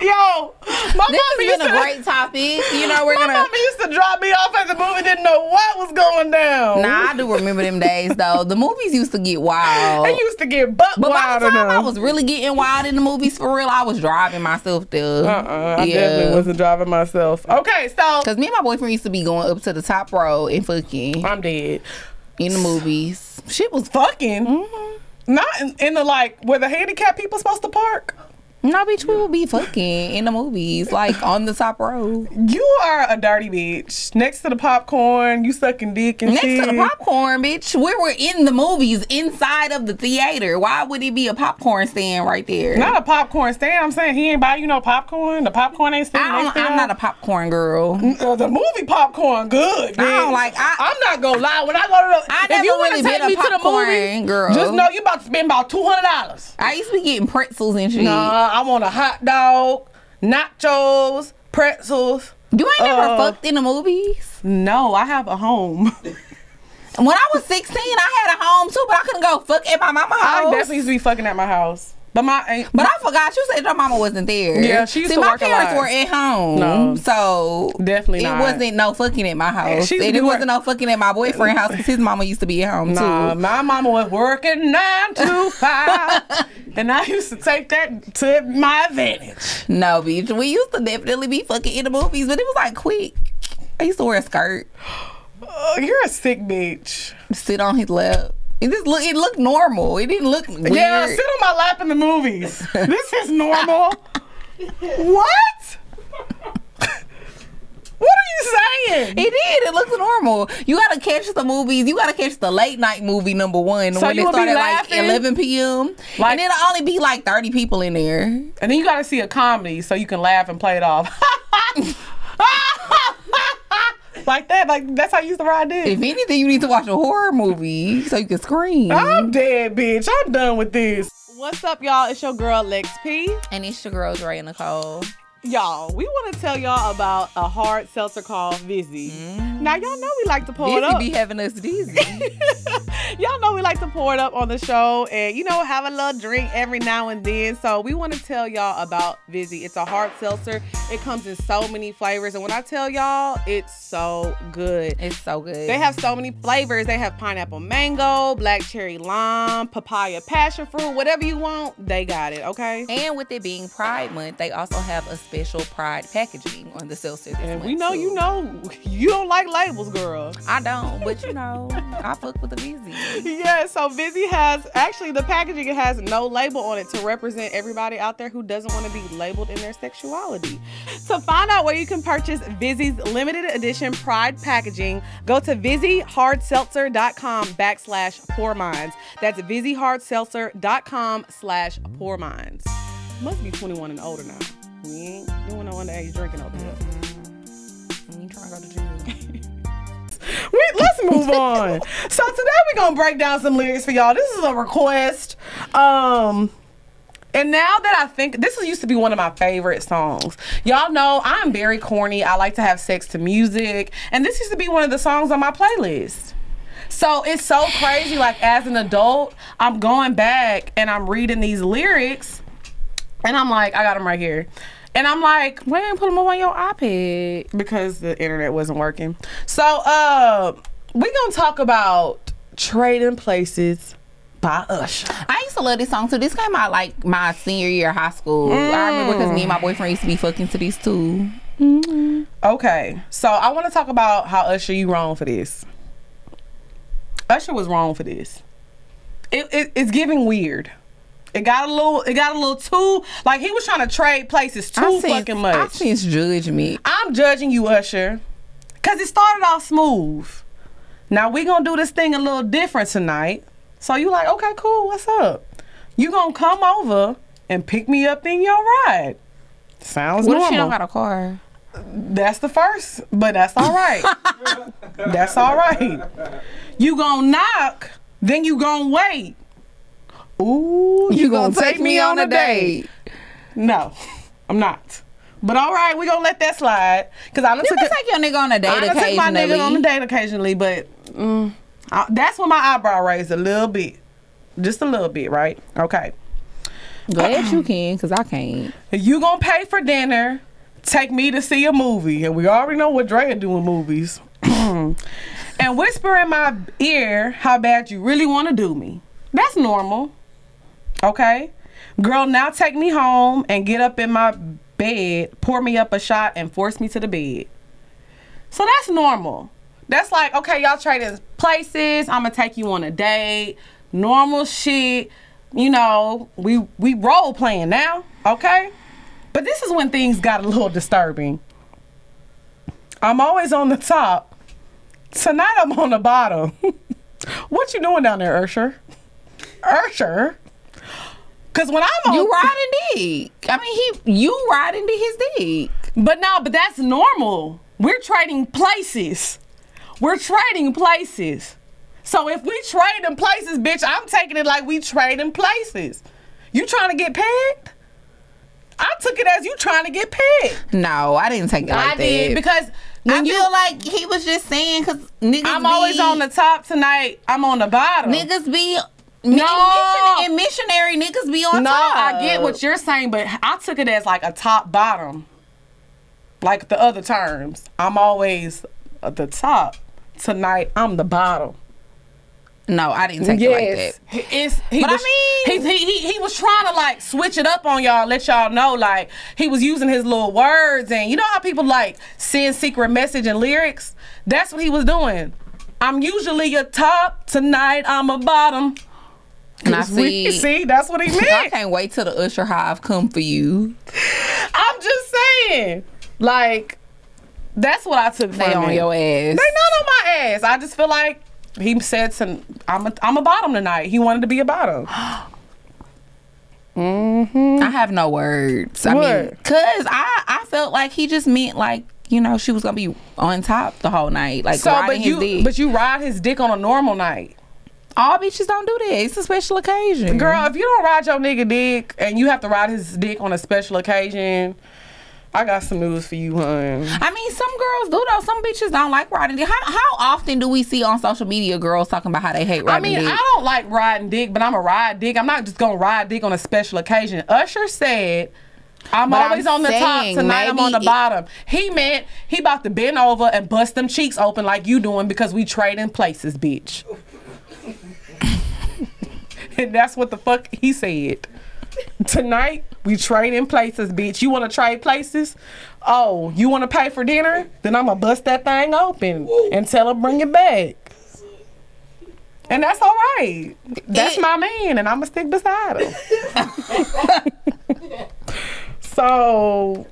Yo, my This mama has used been a to. great topic. You know, we're my gonna. mama used to drop me off at the movie, didn't know what was going down. Nah, I do remember them days though. The movies used to get wild. They used to get buck But by the time I was really getting wild in the movies for real, I was driving myself there. Uh-uh, I definitely wasn't driving myself. Okay, so Cause me and my boyfriend used to be going up to the top row and fucking I'm dead. in the movies. Shit was fucking. Mm-hmm. Not in, in the like where the handicapped people supposed to park. No, bitch, we would be fucking in the movies, like on the top row. You are a dirty bitch. Next to the popcorn, you sucking dick and Next shit. to the popcorn, bitch. We were in the movies inside of the theater. Why would it be a popcorn stand right there? Not a popcorn stand. I'm saying he ain't buy you no popcorn. The popcorn ain't sitting I next I'm not a popcorn girl. Uh, the movie popcorn good. I don't like- I- I'm not gonna lie. When I go to the, I if never you wanna really take me to the movie, girl. just know you about to spend about two hundred dollars. I used to be getting pretzels and shit. Nah, I want a hot dog, nachos, pretzels. You ain't never Uh, fucked in the movies? No, I have a home. When I was 16, I had a home too, but I couldn't go fuck at my mama's house. I definitely used to be fucking at my house. But my ain't But I forgot you said your mama wasn't there. Yeah, she used See, to my work a parents were at home. No. So Definitely it not. wasn't no fucking at my eh, house. she and it wasn't no fucking at my boyfriend's house because his mama used to be at home Nah, too. my mama was working nine to [laughs] five, and I used to take that to my advantage. No, bitch. We used to definitely be fucking in the movies, but it was like quick. I used to wear a skirt, Oh, [gasps] you're a sick bitch. sit on his lap. It just look it looked normal. It didn't look weird. Yeah, sit on my lap in the movies. this is normal. [laughs] what? what are you saying? It did. It looks normal. You gotta catch the movies. You gotta catch the late night movie number one So when you it started like 11 p.m. Like- and it'll only be like 30 people in there. And then you got to see a comedy so you can laugh and play it off. [laughs] like that. Like that's how you used to ride dick. If anything, you need to watch a horror movie so you can scream. I'm dead, bitch. I'm done with this. What's up, y'all? It's your girl Lex P. and it's your girl Dre and Nicole. Y'all, we want to tell y'all about a hard seltzer called Vizzy. Mm-hmm. Now, y'all know we like to pour it Dizzy up. be having us dizzy. [laughs] y'all know we like to pour it up on the show and, you know, have a little drink every now and then. So, we want to tell y'all about Vizzy. It's a hard seltzer. It comes in so many flavors. And when I tell y'all, it's so good. it's so good. They have so many flavors. They have pineapple mango, black cherry lime, papaya passion fruit, whatever you want, they got it, okay? and with it being Pride Month, they also have a special Pride packaging on the seltzer. This And month, we know too. you know you don't like labels, girl. I don't, but you know, I fuck with the Vizzy. Yeah, so Vizzy has actually the packaging it has no label on it to represent everybody out there who doesn't want to be labeled in their sexuality. To find out where you can purchase Vizzy's limited edition Pride packaging, go to VizzyHardSeltzer.com backslash Pour Minds. That's VizzyHardSeltzer.com slash Pour Minds. Must be 21 and older now. We ain't doing no underage drinking over here. You trying to go to jail? [laughs] We, let's move on. so today we're gonna break down some lyrics for y'all. This is a request. Um, And now that I think this used to be one of my favorite songs. Y'all know I'm very corny. I like to have sex to music, and this used to be one of the songs on my playlist. So it's so crazy. Like as an adult, I'm going back and I'm reading these lyrics, and I'm like, I got them right here. And I'm like, why didn't put them up on your iPad? Because the internet wasn't working. So uh we gonna talk about trading places by Usher. I used to love this song too. This came out like my senior year of high school. I remember because me and my boyfriend used to be fucking to these too. Okay, so I want to talk about how Usher you wrong for this. Usher was wrong for this. It, it it's giving weird. It got a little. It got a little too like he was trying to trade places too I sense- fucking I much. sense judgment. I'm judging you, Usher, because it started off smooth. Now we gonna do this thing a little different tonight. So you like, okay, cool. What's up? You gonna come over and pick me up in your ride? Sounds What if normal. she don't got a car? That's the first, but that's all right. [laughs] that's all right. You gonna knock, then you gonna wait. Ooh, you, gonna, take me on a date? No, I'm not. But all right, we gonna let that slide. Cause I You took can take your nigga on a date I done take my occasionally. nigga on a date occasionally, but mm, I- that's when my eyebrow raised a little bit, just a little bit, right? Okay. Ahead, you can, cause I can't. You gonna pay for dinner, take me to see a movie, and we already know what Drea do in movies. [clears throat] and whisper in my ear how bad you really want to do me. That's normal. Okay? Girl, now take me home and get up in my bed, pour me up a shot, and force me to the bed. So that's normal. That's like, okay, y'all trading places. I'm gonna take you on a date. Normal shit. You know, we we role playing now, okay? But this is when things got a little disturbing. I'm always on the top. Tonight I'm on the bottom. [laughs] what you doing down there, Ursher? Ursher? Cause when I'm on You riding dick. I mean, he you riding to his dick. But no, but that's normal. We're trading places. We're trading places. So if we trade in places, bitch, I'm taking it like we trade in places. You trying to get pegged? I took it as you trying to get pegged. No, I didn't take it like I that. did because when I you, feel like he was just saying because niggas. I'm be, always on the top tonight. I'm on the bottom. niggas be. No. No, and missionary niggas be on no, top. I get what you're saying, but I took it as like a top bottom. Like the other terms. I'm always at the top. Tonight I'm the bottom. No, I didn't take it like that. It's, he But I mean- he, he, he, he was trying to like switch it up on y'all, let y'all know like he was using his little words and you know how people like send secret message and lyrics? That's what he was doing. I'm usually a top, tonight I'm a bottom. And I [laughs] We- see. see, that's what he [laughs] meant. I can't wait till the Usher Hive come for you. I'm just saying. Like, that's what I took They from on it. your ass. They not on my ass. I just feel like he said to I'm a I'm a bottom tonight. He wanted to be a bottom. [gasps] mm -hmm. I have no words. I mean, What? cause I I felt like he just meant like you know she was gonna be on top the whole night, like So, riding but his you dick. but you ride his dick on a normal night, All bitches don't do that. It's a special occasion, girl. If you don't ride your nigga dick and you have to ride his dick on a special occasion, I got some news for you, hun. I mean, some girls do though. Some bitches don't like riding dick. How, how often do we see on social media girls talking about how they hate riding dick? I mean, dick? I don't like riding dick, but I'm a ride dick. I'm not just gonna ride dick on a special occasion. Usher said. I'm But always I'm on the top tonight. I'm on the bottom. He meant he about to bend over and bust them cheeks open like you doing because we trading places, bitch. [laughs] and that's what the fuck he said. Tonight we trading places, bitch. You want to trade places? Oh, you want to pay for dinner? Then I'm gonna bust that thing open and tell her bring it back. And that's all right. That's my man, and I'm gonna stick beside him. [laughs] so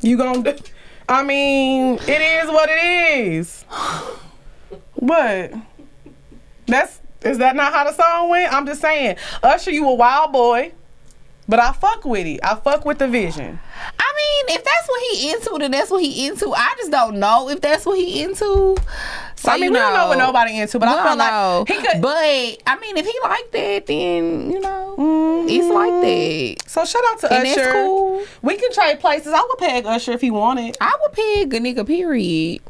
you gonna? do- I mean, it is what it is. What? That's is that not how the song went? I'm just saying, Usher, you a wild boy, but I fuck with it. I fuck with the vision. I mean, if that's what he into, then that's what he into. I just don't know if that's what he into. So I mean, you we don't know what nobody into, but I feel don't like know. he could. But I mean, if he like that, then you know, mm-hmm. it's like that. so shout out to And Usher. that's cool. We can trade places. I would peg Usher if he wanted. I would peg a nigga. Period.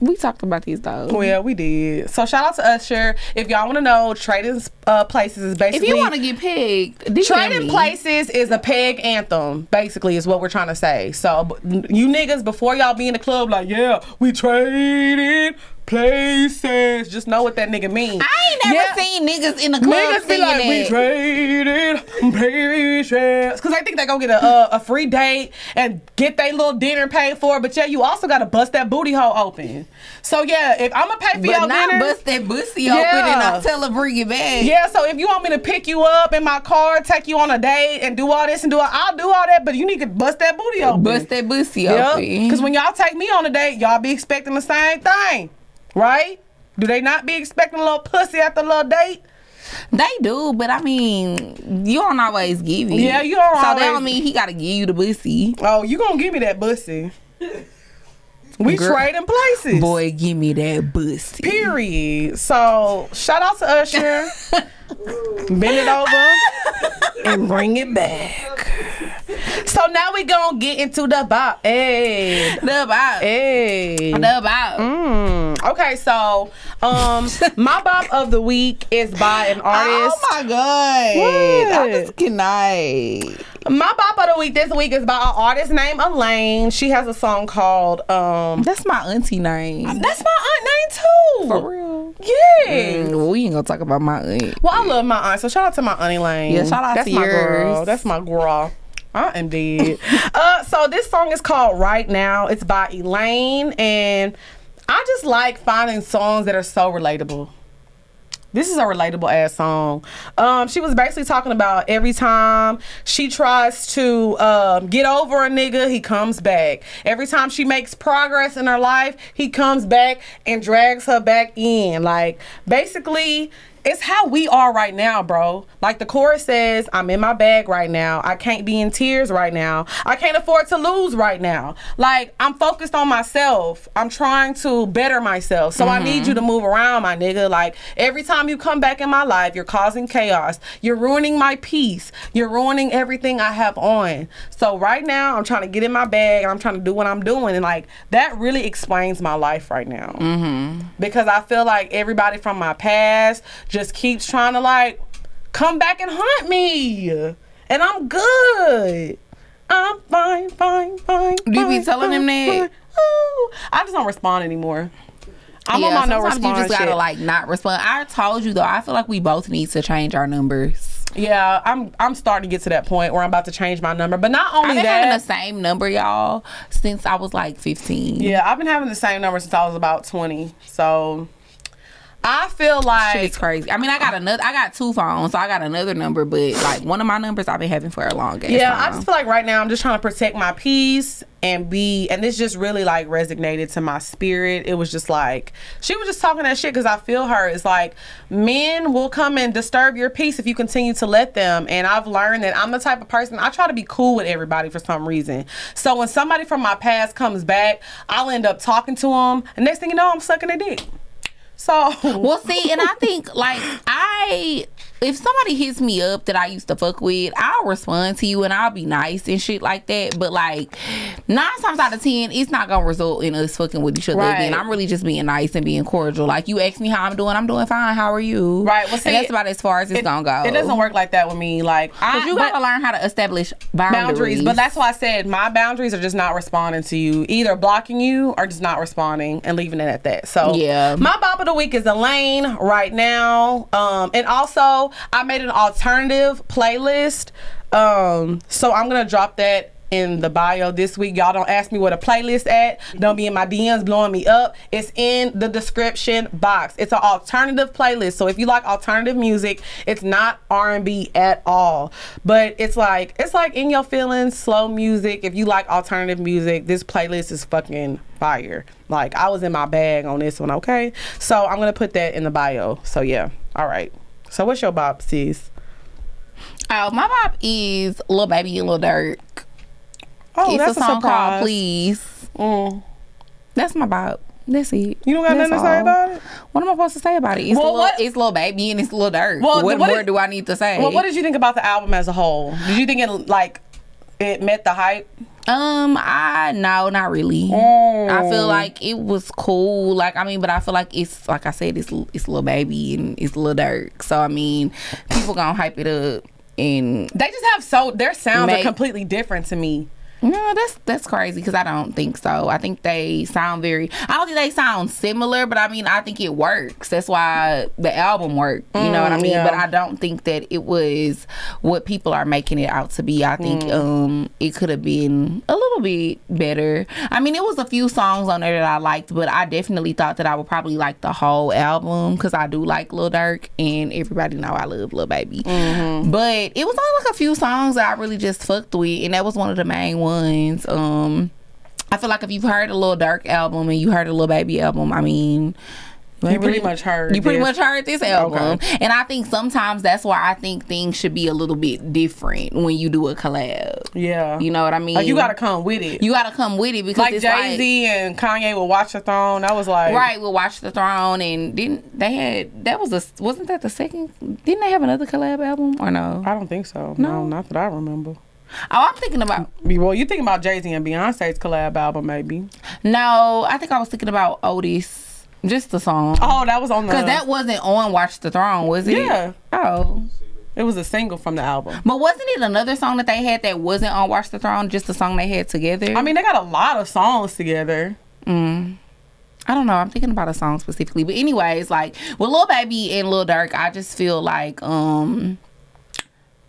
We talked about these though. Well, we did. So shout out to Usher. If y'all want to know, trading uh, places is basically. if you want to get pegged, Trading places is a peg anthem, basically, is what we're trying to say. So, you niggas, before y'all be in the club, like, yeah, we trading places. Just know what that nigga means. I ain't never Yeah. seen niggas in the club Niggas be like, we that. trading places. Because I think they gonna get a, a, a free date and get their little dinner paid for. But yeah, you also gotta bust that booty hole open. So yeah, if I'm gonna pay for but your not dinner. bust that pussy open and I'll tell her bring it back. Yeah, so if you want me to pick you up in my car, take you on a date, and do all this and do all, I'll do all that. But you need to bust that booty open. Bust that pussy Yep. open. Because when y'all take me on a date, y'all be expecting the same thing, right? Do they not be expecting a little pussy after a little date? They do, but I mean, you don't always give it. Yeah, you don't So that always- don't mean he gotta give you the pussy. Oh, you gonna give me that pussy? We Girl. trading places. Boy, give me that pussy. Period. So shout out to Usher. [laughs] Bend it over and bring it back. So now we gonna get into the bop. Hey. The bop. Hey. The bop. Mm. Okay, so um [laughs] my bop of the week is by an artist. Oh my god. What? I just cannot. My bop of the week this week is by an artist named Elaine. She has a song called um That's my auntie name. That's my aunt name too. For real. Yeah. Mm, we ain't gonna talk about my aunt. Well, I love my aunt, so shout out to my auntie Lane. Yeah, shout out That's to my girl. yours. That's my girl. I am dead. [laughs] uh, so this song is called Right Now. It's by Elaine, and I just like finding songs that are so relatable. This is a relatable ass song. Um, she was basically talking about every time she tries to um, get over a nigga, he comes back. Every time she makes progress in her life, he comes back and drags her back in. Like basically, it's how we are right now, bro. Like the chorus says, I'm in my bag right now. I can't be in tears right now. I can't afford to lose right now. Like I'm focused on myself. I'm trying to better myself. So I mm-hmm. need you to move around, my nigga. Like every time you come back in my life, you're causing chaos. You're ruining my peace. You're ruining everything I have on. So right now, I'm trying to get in my bag and I'm trying to do what I'm doing. And like that really explains my life right now. Mm-hmm. Because I feel like everybody from my past just keeps trying to like come back and haunt me. And I'm good. I'm fine, fine, fine. Do you be telling fine, that? Ooh. I just don't respond anymore. I'm on my no response. you just gotta shit. like not respond. I told you though. I feel like we both need to change our numbers. Yeah, I'm I'm starting to get to that point where I'm about to change my number. But not I've only been having that, the same number, y'all, since I was like 15. yeah, I've been having the same number since I was about 20. So I feel like is crazy. I mean, I got another. I got two phones, so I got another number. But like one of my numbers, I've been having for a long ass Yeah, I just feel like right now I'm just trying to protect my peace and be, and this just really like resonated to my spirit. It was just like she was just talking that shit because I feel her. It's like men will come and disturb your peace if you continue to let them. And I've learned that I'm the type of person I try to be cool with everybody for some reason. So when somebody from my past comes back, I'll end up talking to them, and next thing you know, I'm sucking a dick. So Well, see, and I think like I, if somebody hits me up that I used to fuck with, I'll respond to you and I'll be nice and shit like that. But like nine times out of ten, it's not gonna result in us fucking with each other Right. again. I'm really just being nice and being cordial. Like you ask me how I'm doing, I'm doing fine. How are you? Right, well, see, and that's about as far as it's it, gonna go. it doesn't work like that with me. Like I, you gotta learn how to establish boundaries. boundaries. But that's why I said my boundaries are just not responding to you, either blocking you or just not responding and leaving it at that. So Yeah. my bop of the week is Elaine right now, um, and also I made an alternative playlist. Um, so I'm gonna drop that. In the bio this week, y'all don't ask me what a playlist at. Don't be in my DMs blowing me up. It's in the description box. It's an alternative playlist. So if you like alternative music, it's not R&B at all, but it's like it's like in your feelings, slow music. If you like alternative music, this playlist is fucking fire. Like I was in my bag on this one. Okay, so I'm gonna put that in the bio. So yeah, all right. So what's your bop, sis? Oh, my bop is Lil Baby and Lil Durk. Oh, it's that's a song surprise. called Please. Mm. That's my bop. That's it. You don't got That's nothing to say about it? What am I supposed to say about it? It's Well, little, it's Lil Baby and it's Lil Durk. Well, what, what more did- do I need to say? Well, what did you think about the album as a whole? Did you think it like it met the hype? Um, I no, not really. Mm. I feel like it was cool. Like I mean, but I feel like it's like I said, it's it's Lil Baby and it's a Lil Durk. So I mean, people gonna hype it up and They just have so their sounds are completely different to me. No, that's that's crazy because I don't think so. I think they sound very. I don't think they sound similar, but I mean, I think it works. That's why the album worked. You know what I Mm, mean? yeah. But I don't think that it was what people are making it out to be. I think Mm. um it could have been a little bit better. I mean, it was a few songs on there that I liked, but I definitely thought that I would probably like the whole album because I do like Lil Durk, and everybody know I love Lil Baby. Mm-hmm. But it was only like a few songs that I really just fucked with, and that was one of the main ones. Um, I feel like if you've heard a Lil Durk album and you heard a Lil Baby album, I mean. You pretty much heard You pretty this. much heard this album, Okay. and I think sometimes that's why I think things should be a little bit different when you do a collab. Yeah. You know what I mean? like you gotta come with it. you gotta come with it because like Jay Z and Kanye will watch the throne. That was like Right, we'll watch the throne, and didn't they had that was a wasn't that the second? Didn't they have another collab album or no? I don't think so. No. No, not that I remember. Oh, I'm thinking about Well, you thinking about Jay Z and Beyonce's collab album, maybe? no. I think I was thinking about Otis, just the song. Oh, that was on the. Cause that wasn't on Watch the Throne, was it? Yeah. Oh. it was a single from the album. But wasn't it another song that they had that wasn't on Watch the Throne, just the song they had together? I mean, they got a lot of songs together. Mm. I don't know. I'm thinking about a song specifically. But anyways, like with Lil Baby and Lil Durk, I just feel like um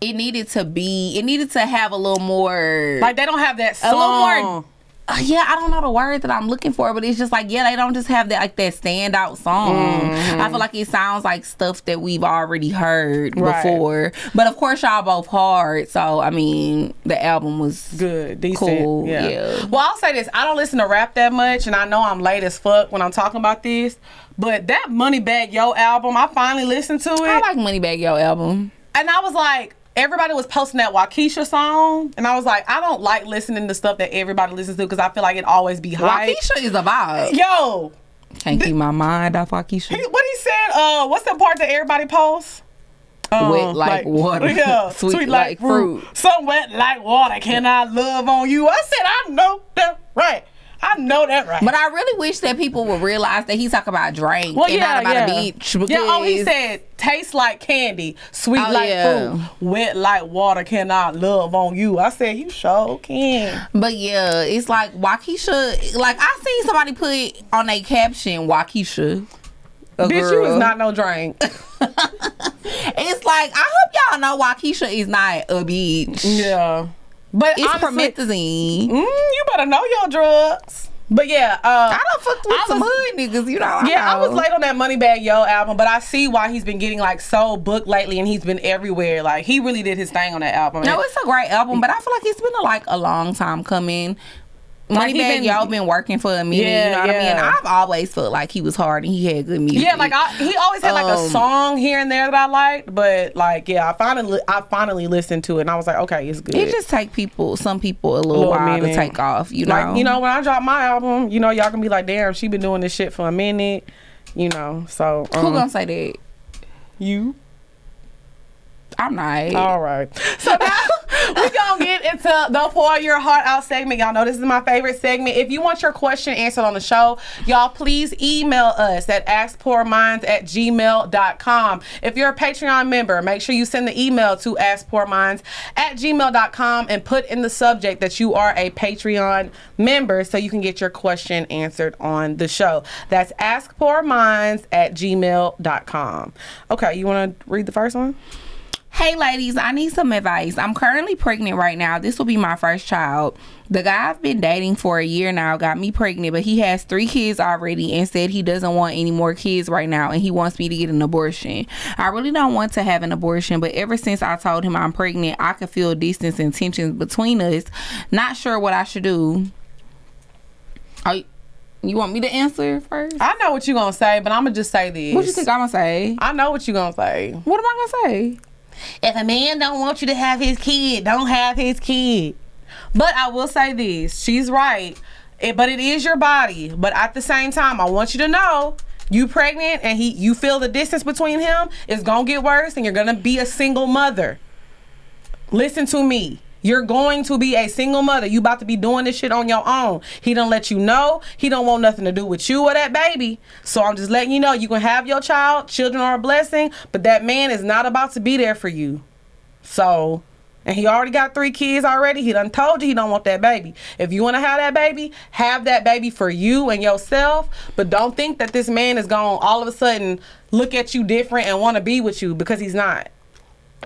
it needed to be it needed to have a little more Like they don't have that A little song. more- Uh, yeah, I don't know the word that I'm looking for, but it's just like yeah, they don't just have that like that standout song. Mm-hmm. I feel like it sounds like stuff that we've already heard Right. before. But of course, y'all both hard, so I mean, the album was Good, decent. Cool, yeah. yeah. Well, I'll say this: I don't listen to rap that much, and I know I'm late as fuck when I'm talking about this. But that Moneybagg Yo album, I finally listened to it, I like Moneybagg Yo album. and I was like, everybody was posting that Wockesha song, and I was like, I don't like listening to stuff that everybody listens to because I feel like it always be hype. Wockesha is a vibe. Yo, Can't keep my mind off Wockesha. he, what he said? Uh, what's the part that everybody posts? Uh, Wet like water. Yeah, [laughs] Sweet like fruit. Some wet like water. Can I love on you? I said, I know that right. I know that right. But I really wish that people would realize that he's talking about drink well, and yeah, not about yeah. a beach. Yeah, oh, he said, tastes like candy, sweet Oh, like yeah. fruit, wet like water. cannot love on you? I said, you sure can. But yeah, it's like Wockesha. Like I seen somebody put on a caption Wockesha. A Bitch, girl. you is not no drink. [laughs] It's like I hope y'all know Wockesha is not a beach. yeah, but It's honestly, promethazine. mm, you better know your drugs. But yeah, uh, I don't fuck with I some was- hood niggas, you know. Yeah, I was late on that Moneybagg Yo album, but I see why he's been getting like so booked lately, and he's been everywhere. Like he really did his thing on that album. No, it's a great album, but I feel like it's been a, like a long time coming. Like, he y'all been working for a minute. Yeah, you know what I mean? yeah. I've always felt like he was hard and he had good music. yeah, like I, he always had like a Um, song here and there that I liked, but like yeah, I finally I finally listened to it, and I was like, okay, it's good. it just take people, some people, a little, little while minute. to take off. You know, like you know when I drop my album, you know y'all can be like, damn, she been doing this shit for a minute, you know. So who um, gonna say that? you? I'm not. All right. So now we gonna get into the pour your heart out segment. Y'all know this is my favorite segment. If you want your question answered on the show, y'all please email us at askpourminds at gmail.com. If you're a Patreon member, make sure you send the email to askpourminds at gmail.com and put in the subject that you are a Patreon member so you can get your question answered on the show. That's askpourminds at gmail.com. Okay, you wanna read the first one? Hey ladies, I need some advice. I'm currently pregnant right now. This will be my first child. The guy I've been dating for a year now got me pregnant, but he has three kids already and said he doesn't want any more kids right now and he wants me to get an abortion. I really don't want to have an abortion, but ever since I told him I'm pregnant, I could feel distance and tensions between us. Not sure what I should do. Are you, you want me to answer first? I know what you're gonna say, but I'm gonna just say this. What do you think I'm gonna say? I know what you're gonna say. What am I gonna say? If a man don't want you to have his kid, don't have his kid. But I will say this: she's right. It, but it is your body. But at the same time, I want you to know you pregnant and he you feel the distance between him is gonna get worse and you're gonna be a single mother. Listen to me. You're going to be a single mother. You about to be doing this shit on your own. He don't let you know. He don't want nothing to do with you or that baby. So I'm just letting you know you can have your child. Children are a blessing, but that man is not about to be there for you. So, and he already got three kids already. He done told you he don't want that baby. If you want to have that baby, have that baby for you and yourself. But don't think that this man is going all of a sudden look at you different and want to be with you because he's not.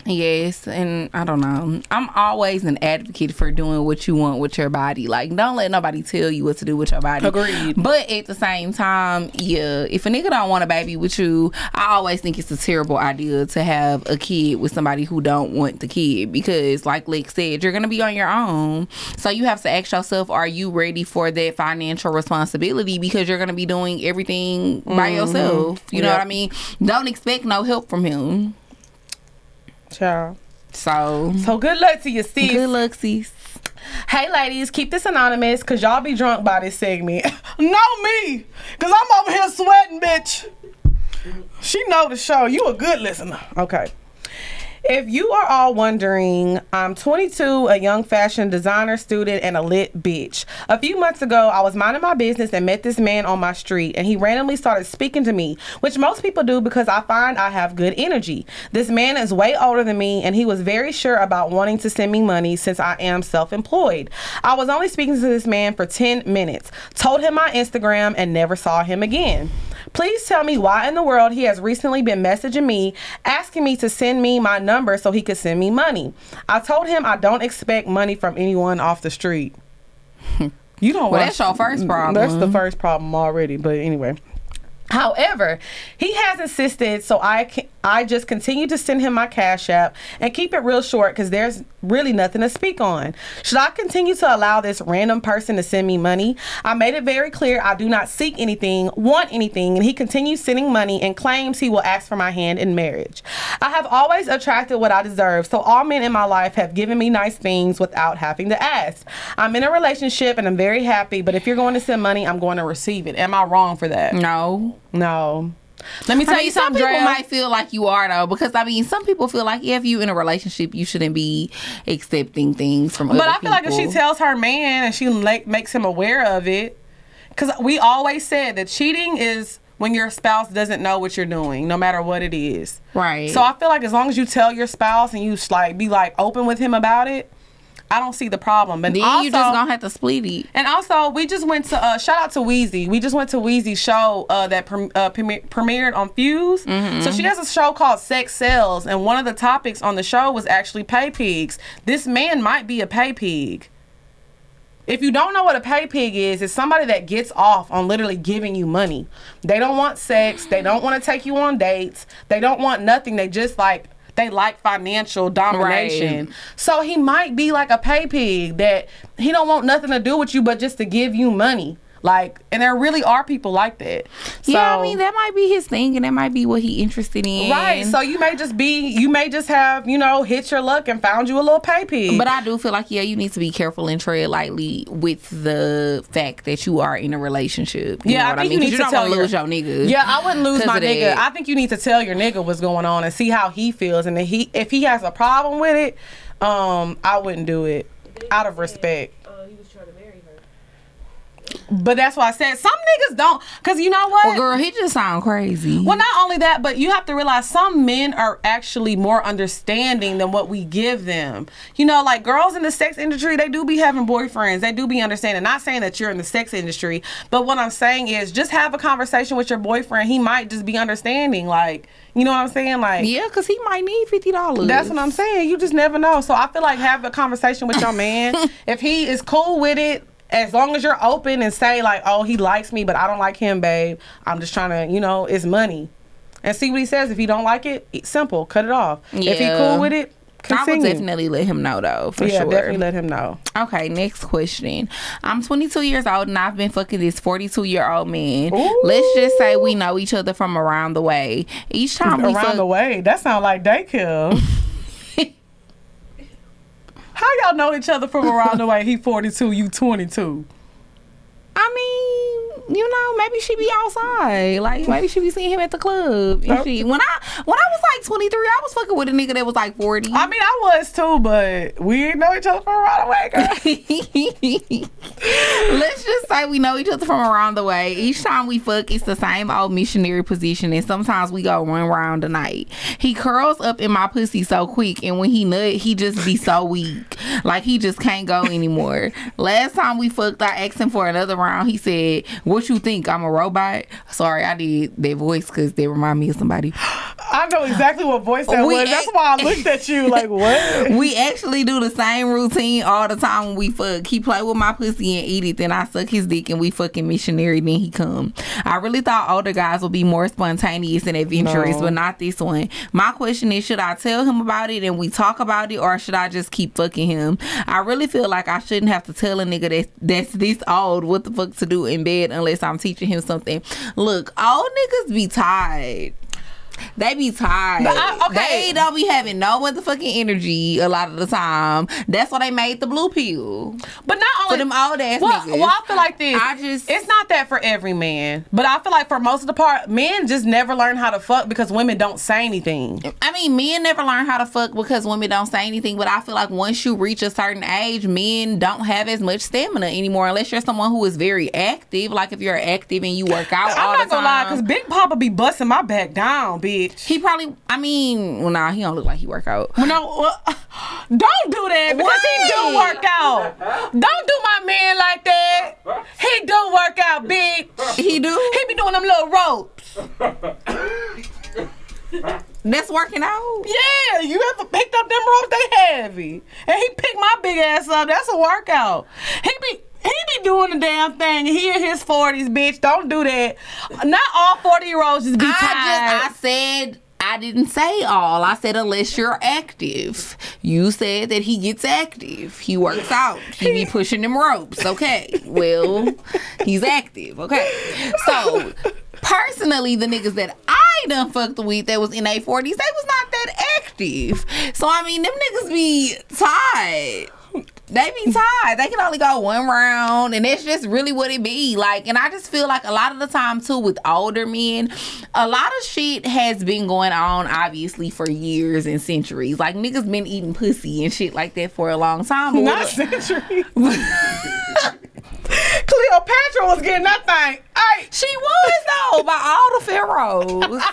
Yes, and I don't know. I'm always an advocate for doing what you want with your body. Like, don't let nobody tell you what to do with your body. Agreed. But at the same time, yeah, if a nigga don't want a baby with you, I always think it's a terrible idea to have a kid with somebody who don't want the kid because, like Lex said, you're gonna be on your own. So you have to ask yourself, are you ready for that financial responsibility? Because you're gonna be doing everything by mm-hmm. yourself. You know what I mean? Don't expect no help from him. Child. So So good luck to you, sis. good luck, sis. Hey, ladies, keep this anonymous because y'all be drunk by this segment. [laughs] no, me, because I'm over here sweating, bitch. She know the show. You a good listener. Okay. If you are all wondering, I'm 22, a young fashion designer student, and a lit bitch. A few months ago, I was minding my business and met this man on my street, and he randomly started speaking to me, which most people do because I find I have good energy. This man is way older than me, and he was very sure about wanting to send me money since I am self employed. I was only speaking to this man for 10 minutes, told him my Instagram, and never saw him again. Please tell me why in the world he has recently been messaging me, asking me to send me my number so he could send me money. I told him I don't expect money from anyone off the street. [laughs] You don't Well, watch- that's your first problem. That's the first problem already. But anyway. However, he has insisted, so I can, I just continue to send him my cash app and keep it real short because there's really nothing to speak on. Should I continue to allow this random person to send me money? I made it very clear I do not seek anything, want anything, and he continues sending money and claims he will ask for my hand in marriage. I have always attracted what I deserve, so all men in my life have given me nice things without having to ask. I'm in a relationship and I'm very happy, but if you're going to send money, I'm going to receive it. Am I wrong for that? No. No. Let me I tell mean, you some something, people Drea. might feel like you are though, because I mean, some people feel like if you're in a relationship, you shouldn't be accepting things from. But I feel like if she tells her man and she like, makes him aware of it, because we always said that cheating is when your spouse doesn't know what you're doing, no matter what it is. Right. So I feel like as long as you tell your spouse and you like be like open with him about it, I don't see the problem. But then also, you just gonna have to split it. And also, we just went to uh, shout out to Wheezy. We just went to Wheezy's show uh, that prem- uh, premier- premiered on Fuse. So she has a show called Sex Sells, and one of the topics on the show was actually pay pigs. This man might be a pay pig. If you don't know what a pay pig is, it's somebody that gets off on literally giving you money. They don't want sex. They don't want to take you on dates. They don't want nothing. They just like they like financial domination. So he might be like a pay pig that he don't want nothing to do with you but just to give you money. Like, and there really are people like that. yeah, I mean that might be his thing, and that might be what he interested in. Right. So you may just be, you may just have, you know, hit your luck and found you a little pay pig. But I do feel like yeah, you need to be careful and tread lightly with the fact that you are in a relationship. You Yeah, know I what think I mean? you need you to tell wanna your- lose your nigga. Yeah, I wouldn't lose my nigga. I think you need to tell your nigga what's going on and see how he feels, and if he if he has a problem with it, um, I wouldn't do it out of respect. Uh, he was trying to marry her. But that's why I said some niggas don't, cause you know what? Well, girl, he just sound crazy. Well, not only that, but you have to realize some men are actually more understanding than what we give them. You know, like girls in the sex industry, they do be having boyfriends. They do be understanding. Not saying that you're in the sex industry, but what I'm saying is just have a conversation with your boyfriend. He might just be understanding. Like, you know what I'm saying? Like, yeah, because he might need fifty dollars. that's what I'm saying. You just never know. So I feel like have a conversation with your man. [laughs] if he is cool with it, as long as you're open and say like, "Oh, he likes me, but I don't like him, babe. I'm just trying to, you know, it's money." And see what he says. If he don't like it, it's simple. Cut it off. Yeah. If he cool with it, Continue. I continue. definitely let him know though, for yeah, sure. definitely let him know. Okay, next question. I'm 22 years old and I've been fucking this 42 year old man. Ooh. Let's just say we know each other from around the way. Each time we Around fuck, the way, that sound like daycare. [laughs] How y'all know each other from around the way? He 42, you 22. You know, maybe she be outside. Like maybe she be seeing him at the club. And she, when I when I was like 23, I was fucking with a nigga that was like 40. I mean, I was too, but we didn't know each other from around the way, girl. [laughs] Let's just say we know each other from around the way. Each time we fuck, it's the same old missionary position, and sometimes we go one round a night. He curls up in my pussy so quick, and when he nut, he just be so weak, like he just can't go anymore. Last time we fucked, I asked him for another round. He said, "What you think? I'm a robot?" Sorry, I did that voice because they remind me of somebody. [gasps] I know exactly what voice that We was. That's why I looked at you like, [laughs] what? we actually do the same routine all the time when we fuck. He play with my pussy and eat it, then I suck his dick and we fucking missionary, then he come. I really thought older guys would be more spontaneous and adventurous, No. but not this one. My question is, should I tell him about it and we talk about it, or should I just keep fucking him? I really feel like I shouldn't have to tell a nigga that that's this old what the fuck to do in bed unless I'm teaching him something. Look, all niggas be tired. They be tired. But I- okay. They don't be having no motherfucking energy a lot of the time. That's why they made the blue pill But not for only them old ass well, niggas. well, I feel like this. I just- it's not that for every man, but I feel like for most of the part, men just never learn how to fuck because women don't say anything. I mean, men never learn how to fuck because women don't say anything. But I feel like once you reach a certain age, men don't have as much stamina anymore unless you're someone who is very active. Like if you're active and you work out I'm not gonna lie, because Big Papa be busting my back down, bitch. he probably. I mean, well, nah, he don't look like he work out. Well, no, well, [laughs] don't do that because he do work out. Don't do my man like that. He do work out, bitch. He do. He be doing them little ropes. That's working out. Yeah, you ever picked up them ropes? They heavy, and he picked my big ass up. That's a workout. He be. He be doing the damn thing. He in his forties, bitch. Don't do that. Not all forty year olds just be I tired. just I said I didn't say all. I said unless you're active. You said that he gets active. He works out. He be pushing them ropes. Okay. Well, he's active. Okay. So personally, the niggas that I done fucked with that was in their forties, they was not that active. So I mean, them niggas be tired. They be tired. They can only go one round, and that's just really what it be. Like, and I just feel like a lot of the time too with older men, a lot of shit has been going on obviously for years and centuries. Like niggas been eating pussy and shit like that for a long time. Not century. [laughs] [laughs] Cleopatra was getting that thing. Hey, She was though by all the pharaohs.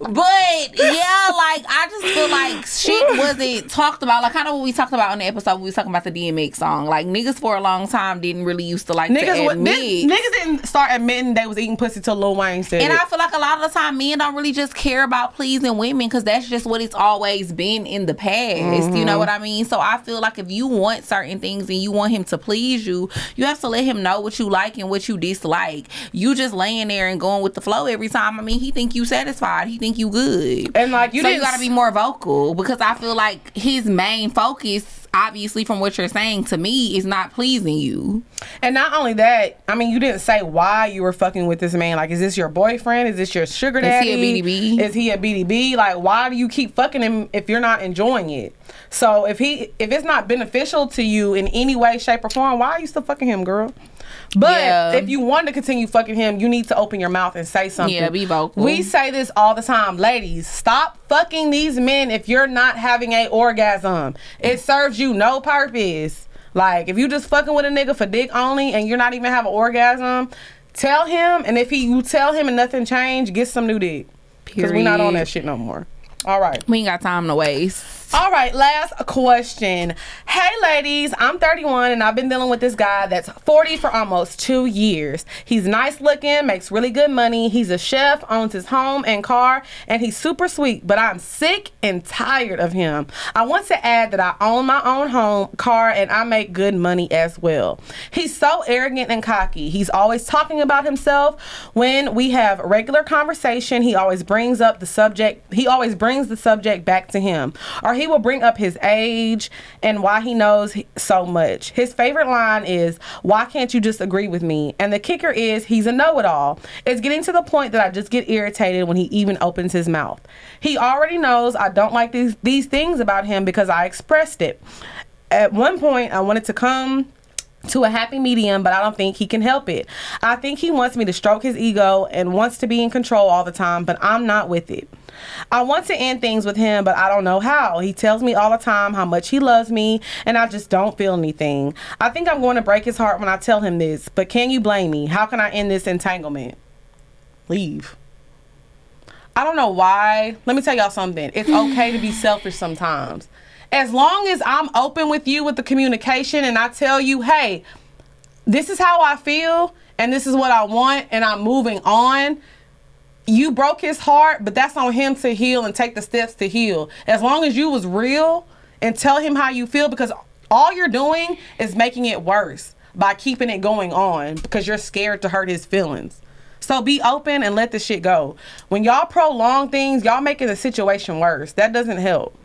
but yeah, like I just feel like shit wasn't talked about. Like kind of what we talked about in the episode. We was talking about the DMX song. Like niggas for a long time didn't really used to like niggas, to admit. this, niggas didn't start admitting they was eating pussy till Lil Wayne said and it. I feel like a lot of the time men don't really just care about pleasing women because that's just what it's always been in the past. You Mm-hmm. know what I mean? So I feel like if you want certain things and you want him to please you, you have to let him know what you like and what you dislike. You just laying there and going with the flow every time. I mean, he think you satisfied. He think you good. and like you so you gotta be more vocal because I feel like his main focus, obviously from what you're saying to me, is not pleasing you. And not only that, I mean, you didn't say why you were fucking with this man. Like, is this your boyfriend? Is this your sugar daddy? Is he a BDB? Is he a BDB? Like, why do you keep fucking him if you're not enjoying it? So if he if it's not beneficial to you in any way, shape, or form, why are you still fucking him, girl? But Yeah. if you want to continue fucking him, you need to open your mouth and say something. Yeah, be vocal. We say this all the time, ladies. Stop fucking these men if you're not having a orgasm. It serves you no purpose. Like if you just fucking with a nigga for dick only and you're not even have an orgasm, tell him. And if he you tell him and nothing changed, get some new dick. Because we're not on that shit no more. All right. We ain't got time to waste. All right, last question. Hey, ladies, I'm 31 and I've been dealing with this guy that's 40 for almost two years. He's nice looking, makes really good money. He's a chef, owns his home and car, and he's super sweet, but I'm sick and tired of him. I want to add that I own my own home, car, and I make good money as well. He's so arrogant and cocky. He's always talking about himself. When we have regular conversation, he always brings up the subject. He always brings the subject back to him. Or he will bring up his age and why he knows so much. His favorite line is, Why can't you just agree with me? And the kicker is, he's a know it all. It's getting to the point that I just get irritated when he even opens his mouth. He already knows I don't like these, these things about him because I expressed it. At one point, I wanted to come to a happy medium, but I don't think he can help it. I think he wants me to stroke his ego and wants to be in control all the time, but I'm not with it. I want to end things with him, but I don't know how. He tells me all the time how much he loves me, and I just don't feel anything. I think I'm going to break his heart when I tell him this, but can you blame me? How can I end this entanglement? Leave. I don't know why. Let me tell y'all something. It's okay to be selfish sometimes. As long as I'm open with you with the communication and I tell you, hey, this is how I feel and this is what I want and I'm moving on. You broke his heart, but that's on him to heal and take the steps to heal. As long as you was real and tell him how you feel because all you're doing is making it worse by keeping it going on because you're scared to hurt his feelings. So be open and let the shit go. When y'all prolong things, y'all making the situation worse. That doesn't help.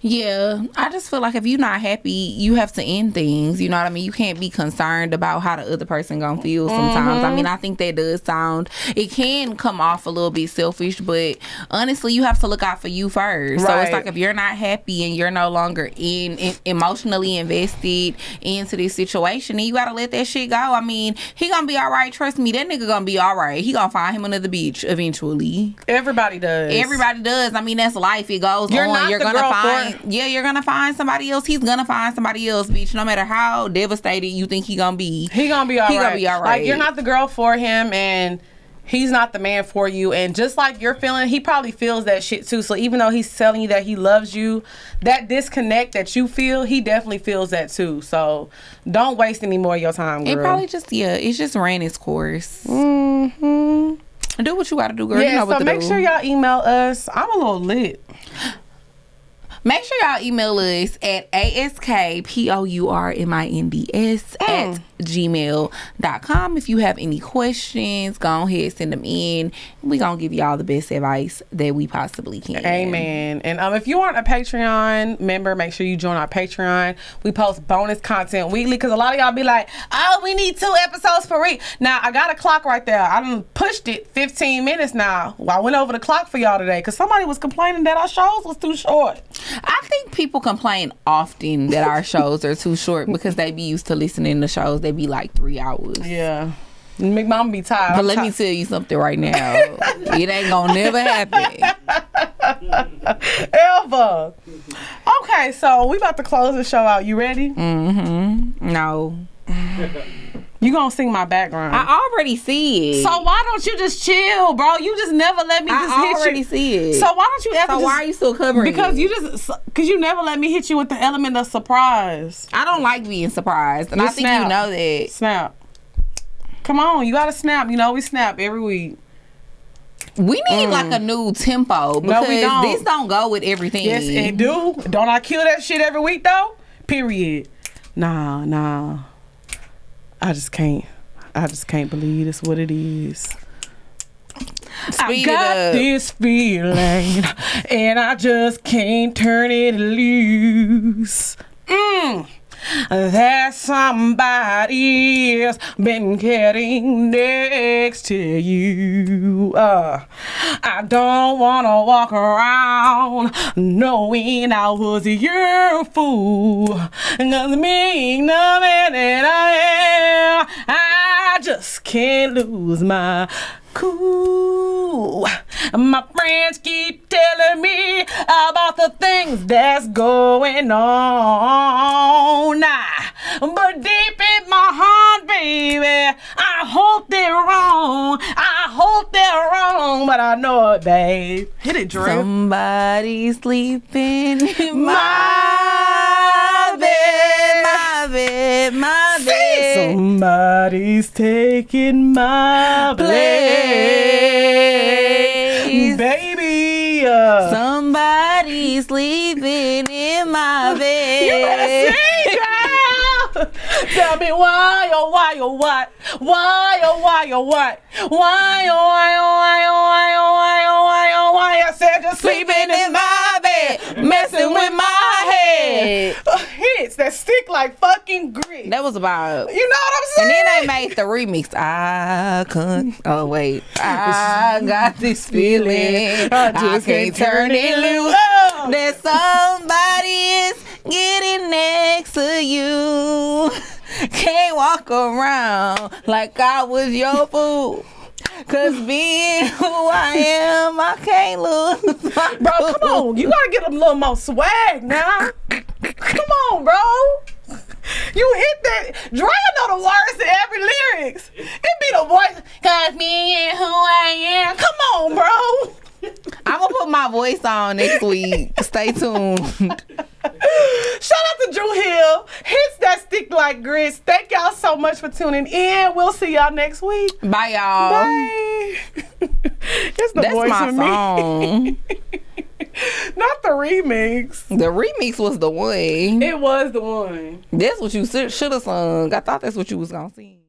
Yeah, I just feel like if you're not happy, you have to end things. You know what I mean? You can't be concerned about how the other person gonna feel sometimes. Mm-hmm. I mean, I think that does sound it can come off a little bit selfish, but honestly, you have to look out for you first. So it's like if you're not happy and you're no longer in, in emotionally invested into this situation, then you gotta let that shit go. I mean, he gonna be all right. Trust me, that nigga gonna be all right. He gonna find him another bitch eventually. Everybody does. Everybody does. I mean, that's life. It goes You're on. not you're the gonna girl for find. Yeah, you're gonna find somebody else. He's gonna find somebody else, bitch. No matter how devastated you think he gonna be. He gonna be all right. He gonna be all right. Like you're not the girl for him, and he's not the man for you. And just like you're feeling, he probably feels that shit too. So even though he's telling you that he loves you, that disconnect that you feel, he definitely feels that too. So don't waste any more of your time, girl. It probably just yeah. It's just ran its course. hmm Do what you gotta do, girl. you Yeah. know what So make do. sure y'all email us. I'm a little lit. Make sure y'all email us at askpourminds at gmail.com. If you have any questions, go ahead, send them in. we going to give y'all the best advice that we possibly can. Amen. And um, if you aren't a Patreon member, make sure you join our Patreon. We post bonus content weekly because a lot of y'all be like, "Oh, we need two episodes per week." Now I got a clock right there. I done pushed it 15 minutes now. Well, I went over the clock for y'all today because somebody was complaining that our shows was too short. I think people complain often that our shows are too short because they be used to listening to shows that be like three hours. Yeah. Make mom be tired. But let me tell you something right now. [laughs] it ain't gonna never happen. [laughs] ever. Okay, so we about to close the show out. You ready? Mm-hmm. No. [laughs] You gonna sing my background? I already see it. so why don't you just chill, bro? You just never let me just I hit already see it. So why don't you ever? So just, why are you still covering Because it? you just because you never let me hit you with the element of surprise. I don't like being surprised, and You I think snap. you know that. Snap. Come on, you gotta snap. You know we snap every week. We need like a new tempo because Mm. we don't. this don't go with everything. Yes, it do. Don't I kill that shit every week though? Period. Nah, nah. I just can't. I just can't believe it's what it is. I Speed it got this feeling, and I just can't turn it loose. Mm. That somebody's been getting next to you. Uh, I don't wanna walk around knowing I was your fool. Cause being the man that I am, I just can't lose my cool. My friends keep telling me about the things that's going on. Nah, but deep in my heart, baby, I hope they're wrong. I hope they're wrong, but I know it, babe. Hit it, Drew. Somebody sleeping in My my Somebody's taking my place, Place. baby. Uh, Somebody sleeping in my bed. [laughs] You better sing, girl. [laughs] Tell me why, oh why, oh what? Why, oh why, oh what? Why, oh why, oh why, oh why, oh why, oh why, oh why? I said you're sleeping in my bed, messing with my [laughs] Hits that stick like fucking grit. That was about. You know what I'm saying? And then they made the remix. I couldn't. Oh wait, [laughs] I [laughs] got this feeling. I just can't turn it loose. Oh. That somebody is getting next to you. can't walk around like I was your fool. Cause being who I am, I can't lose. Bro, come on. You gotta get a little more swag now. Come on, bro. You hit that. Dre know the words to every lyrics. It be the voice. Cause me and who I am. Come on, bro. I'm gonna put my voice on next week. Stay tuned. Shout out to Drew Hill. Hits that stick like grits. Thank y'all so much for tuning in. We'll see y'all next week. Bye, y'all. Bye. [laughs] it's the That's voice my song. [laughs] Not the remix. the remix was the one. It was the one. That's what you should have sung. I thought that's what you was gonna sing.